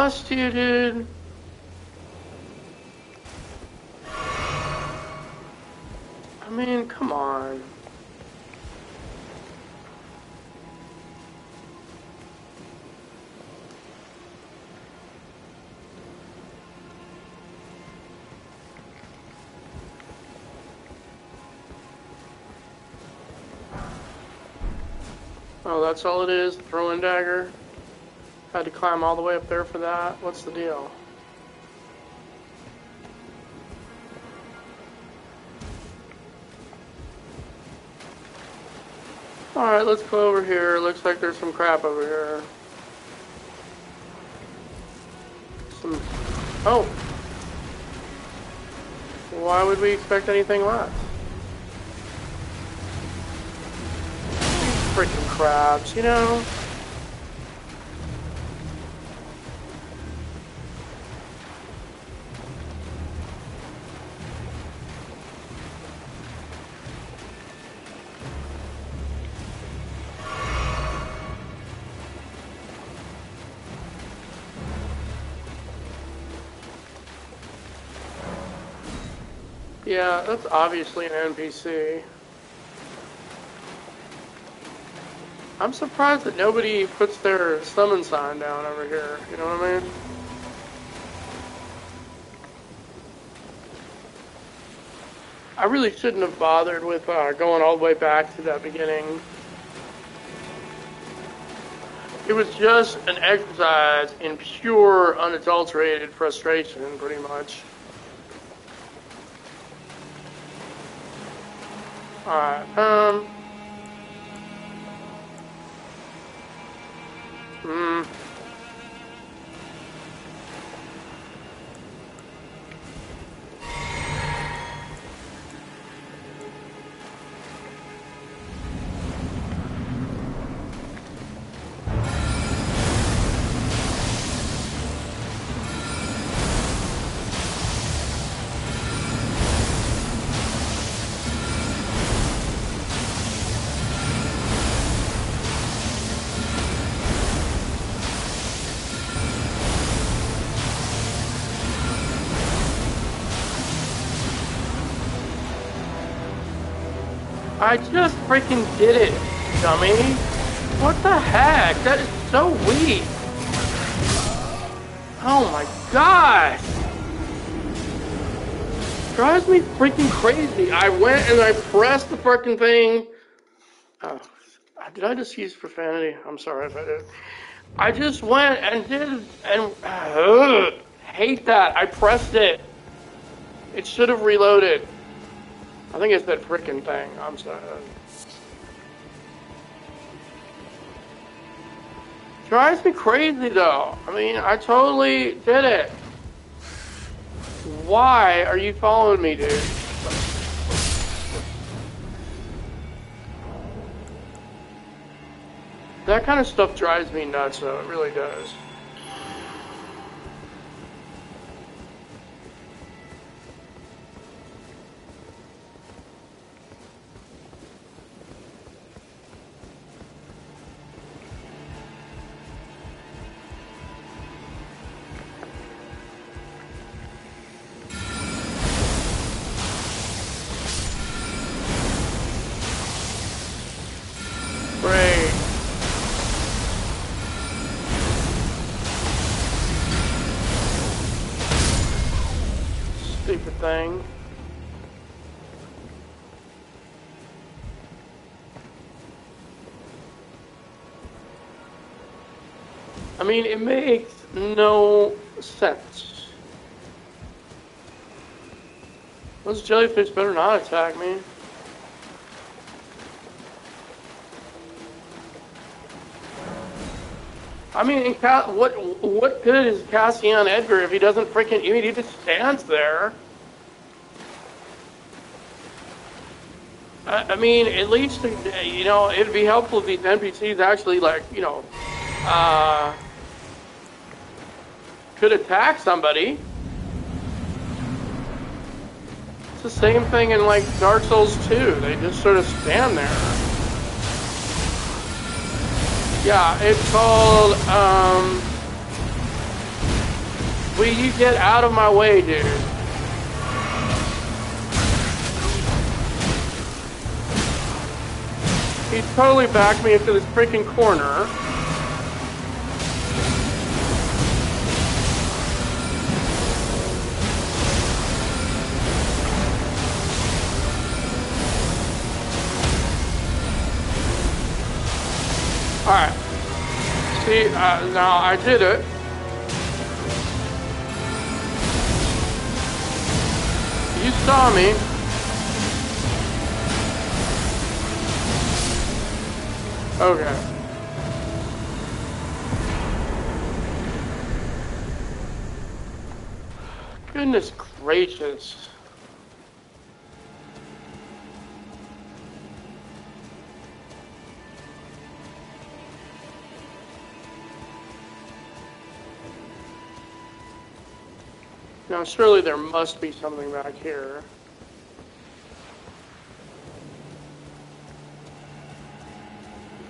Must you, dude? I mean, come on. Oh, that's all it is? Throwing dagger? Had to climb all the way up there for that? What's the deal? Alright, let's go over here. Looks like there's some crap over here. Some... Oh! Why would we expect anything less? Freaking crabs, you know? That's obviously an NPC. I'm surprised that nobody puts their summon sign down over here, you know what I mean? I really shouldn't have bothered with uh, going all the way back to that beginning. It was just an exercise in pure, unadulterated frustration, pretty much. Um... I just freaking did it, dummy. What the heck? That is so weak. Oh my gosh. Drives me freaking crazy. I went and I pressed the freaking thing. Oh, did I just use profanity? I'm sorry if I did. I just went and did and uh, hate that. I pressed it. It should have reloaded. I think it's that freaking thing. I'm sorry. Uh, drives me crazy though. I mean, I totally did it. Why are you following me, dude? That kind of stuff drives me nuts, though. It really does. Mean, it makes no sense. Those jellyfish better not attack me. I mean, what what good is Castellan Edgar if he doesn't freaking? I mean, he just stands there. I, I mean, at least you know it'd be helpful if these NPCs actually like you know uh, could attack somebody. It's the same thing in like Dark Souls 2. They just sort of stand there. Yeah, it's called, um... Will you get out of my way, dude? He totally backed me into this freaking corner. See, uh, now I did it. You saw me. Okay. Goodness gracious. Now, surely there must be something back here.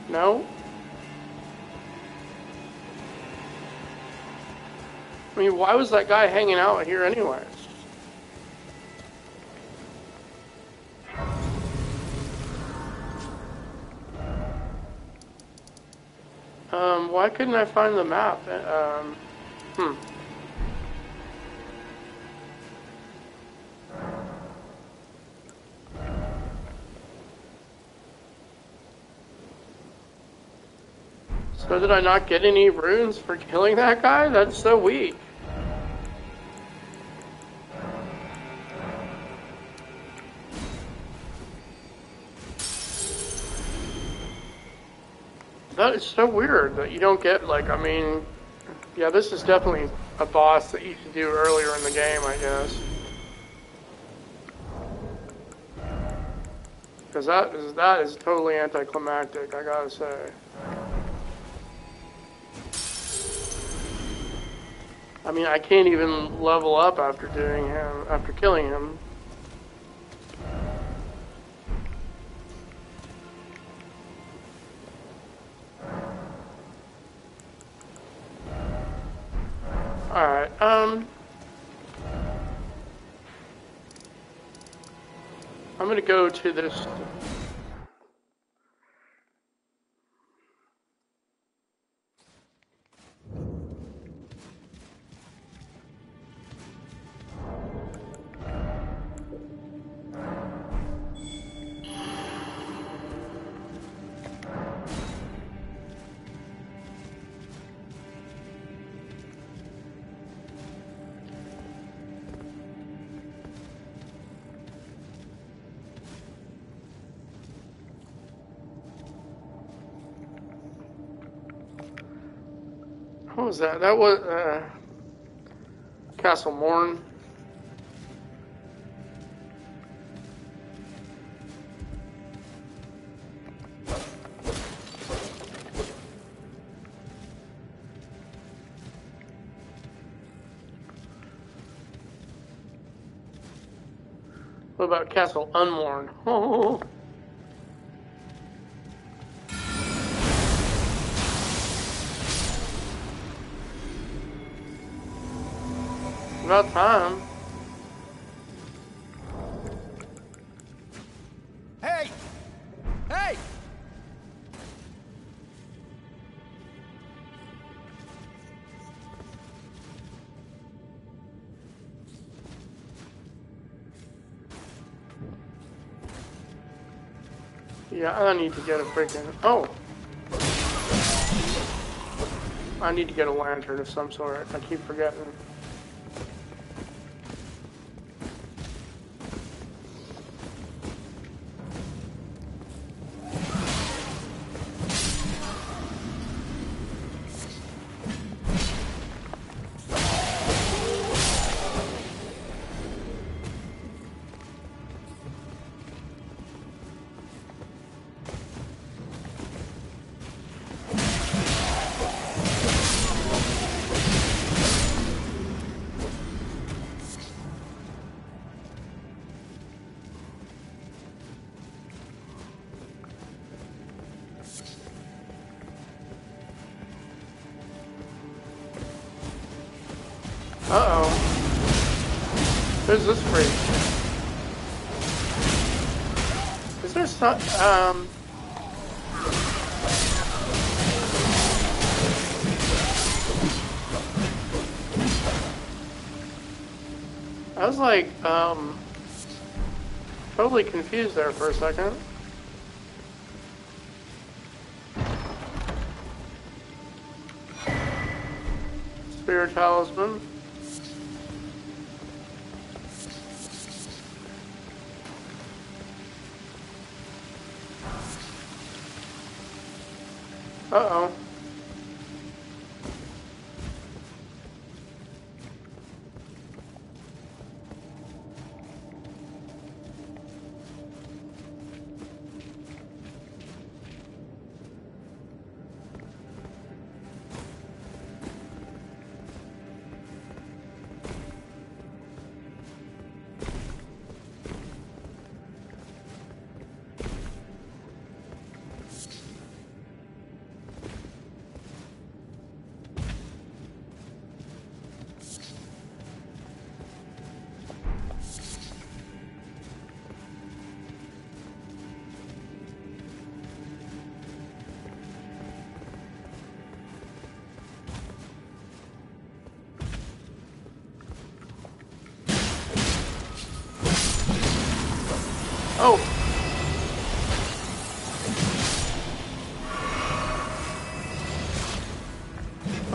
No? I mean, why was that guy hanging out here anyways? Um, why couldn't I find the map? Um, hmm. So did I not get any runes for killing that guy? That's so weak. That is so weird that you don't get, like, I mean, yeah, this is definitely a boss that you should do earlier in the game, I guess. Because that is, that is totally anticlimactic, I gotta say. I mean, I can't even level up after doing him, after killing him. Alright, um... I'm gonna go to this was that? That was uh, Castle Morne. What about Castle Unworn? [laughs] About time. Hey! Hey! Yeah, I need to get a freaking. Oh! I need to get a lantern of some sort. I keep forgetting. Confused there for a second. Spirit Talisman.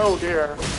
Oh dear.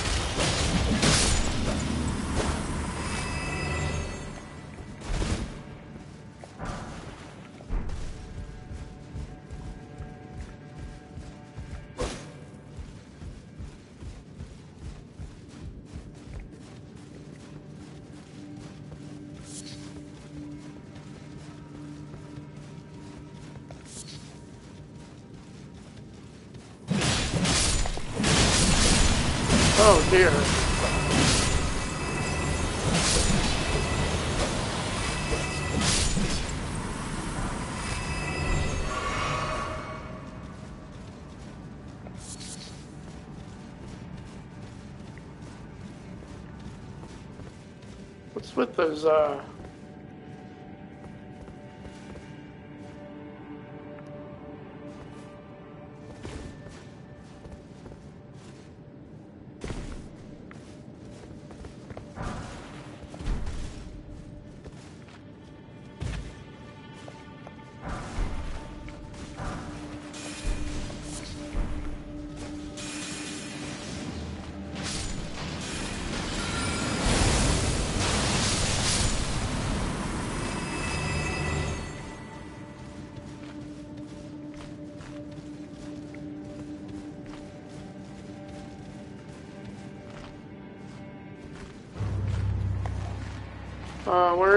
With those, uh...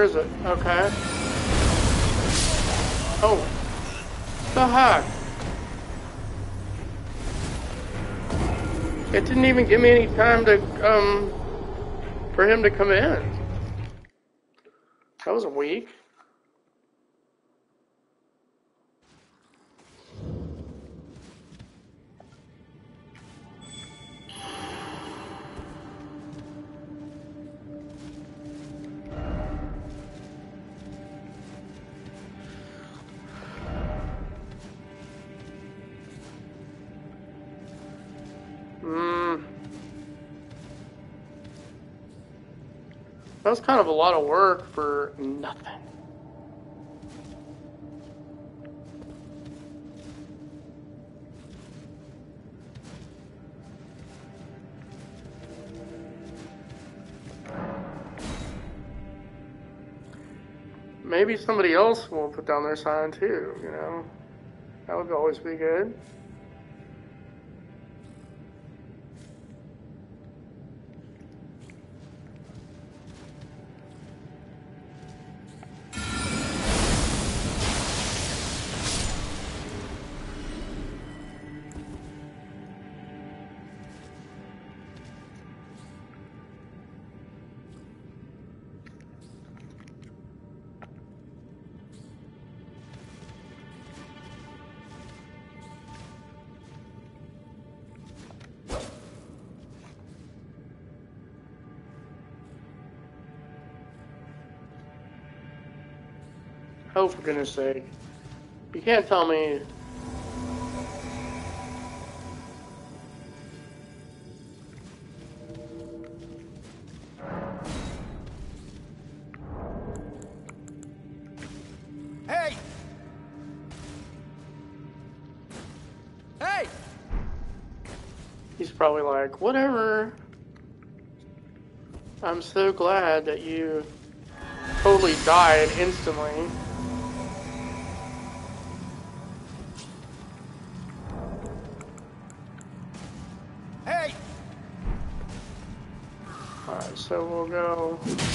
is it? Okay. Oh. The heck? It didn't even give me any time to, um, for him to come in. That was kind of a lot of work for nothing. Maybe somebody else will put down their sign too, you know? That would always be good. For goodness sake. You can't tell me. Hey! Hey! He's probably like, whatever. I'm so glad that you totally died instantly. So we'll go.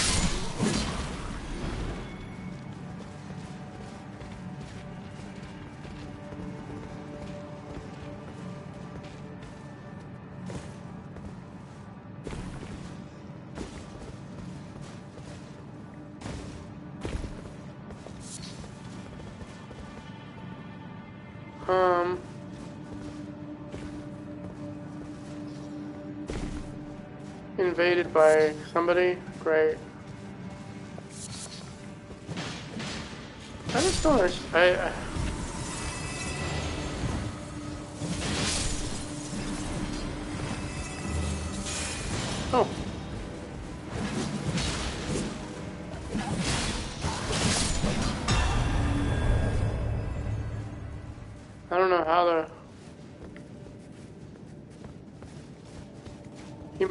By somebody? Great. I just don't. I, I...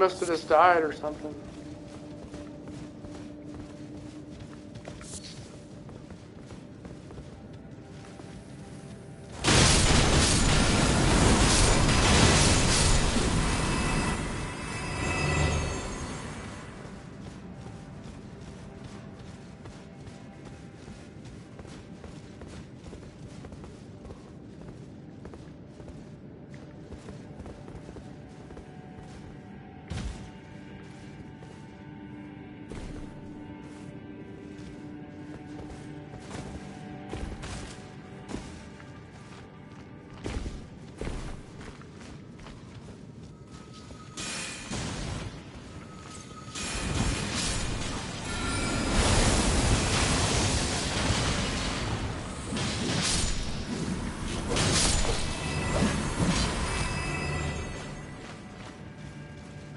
Must have just died or something.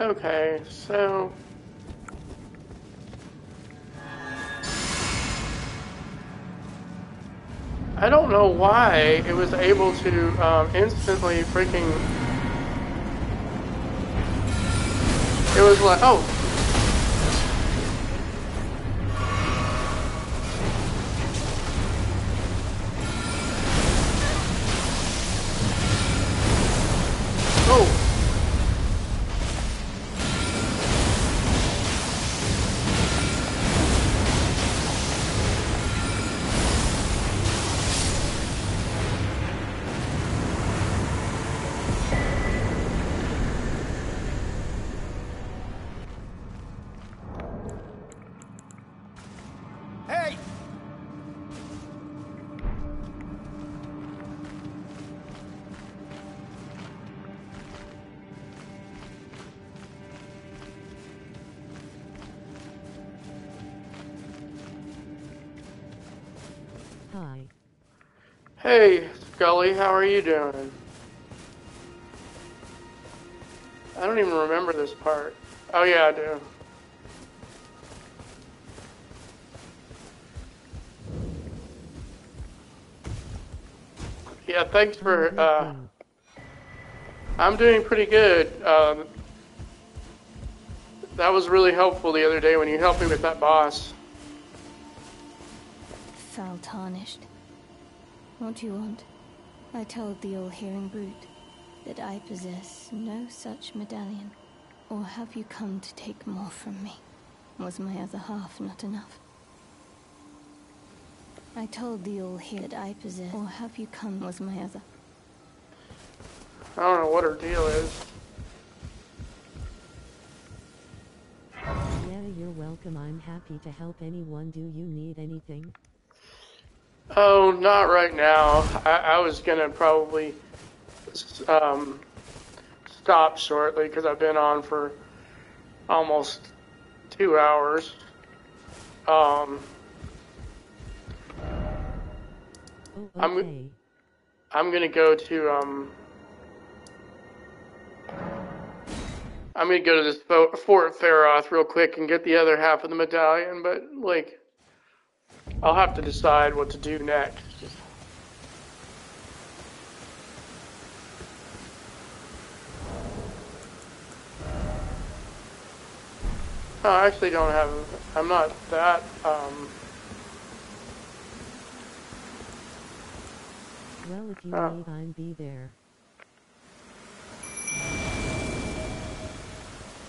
Okay, so... I don't know why it was able to um, instantly freaking... It was like, oh, Scully, how are you doing? I don't even remember this part. Oh yeah, I do. Yeah, thanks for. Uh, I'm doing pretty good. Um, that was really helpful the other day when you helped me with that boss. Foul tarnished. What do you want? I told the all-hearing brute that I possess no such medallion. Or have you come to take more from me? Was my other half not enough? I told the all here that I possess. Or have you come? Was my other. I don't know what her deal is. Yeah, you're welcome. I'm happy to help anyone. Do you need anything? Oh, not right now. I, I was gonna probably um, stop shortly because I've been on for almost two hours. Um, I'm- I'm gonna go to um. I'm gonna go to this Fort Faroth real quick and get the other half of the medallion, but like, I'll have to decide what to do next. No, I actually don't have. I'm not that. Um, Well, if you Oh. leave, I'm be there.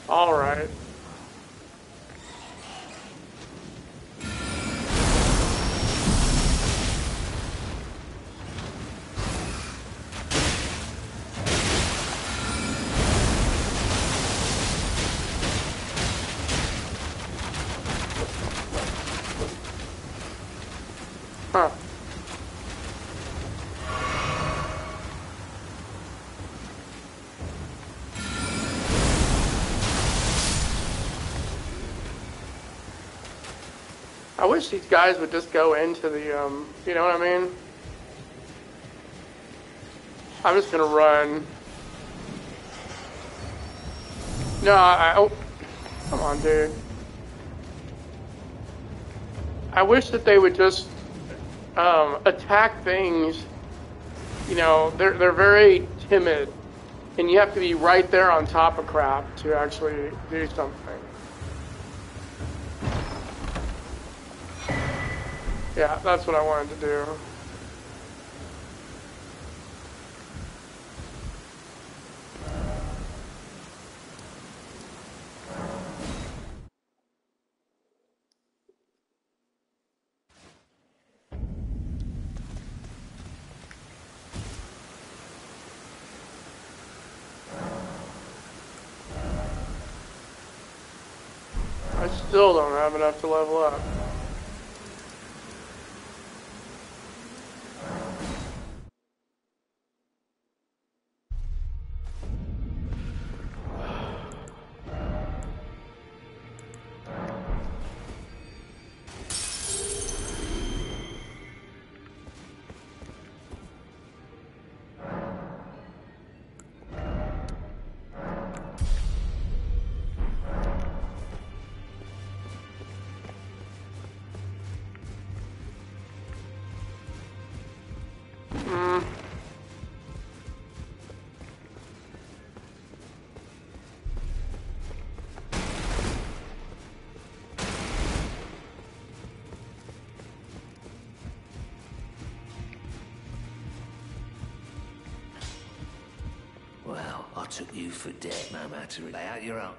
all wish these guys would just go into the, um, you know what I mean? I'm just gonna run. No, I, oh, come on, dude. I wish that they would just, um, attack things. You know, they're, they're very timid. And you have to be right there on top of crap to actually do something. Yeah, that's what I wanted to do. I still don't have enough to level up. For dead, no matter. Lay out your own.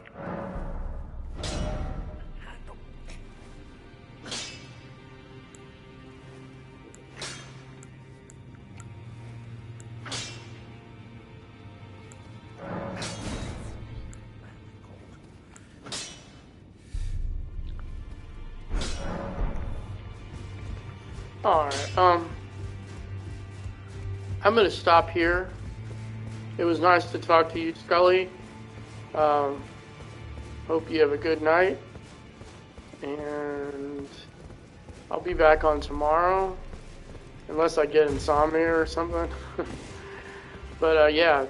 Alright, um. I'm gonna stop here. It was nice to talk to you, Scully. Um, hope you have a good night. And I'll be back on tomorrow. unless I get insomnia or something. [laughs] but uh, yeah,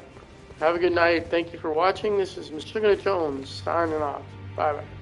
have a good night. Thank you for watching. This is Mr. Jones signing off. Bye bye.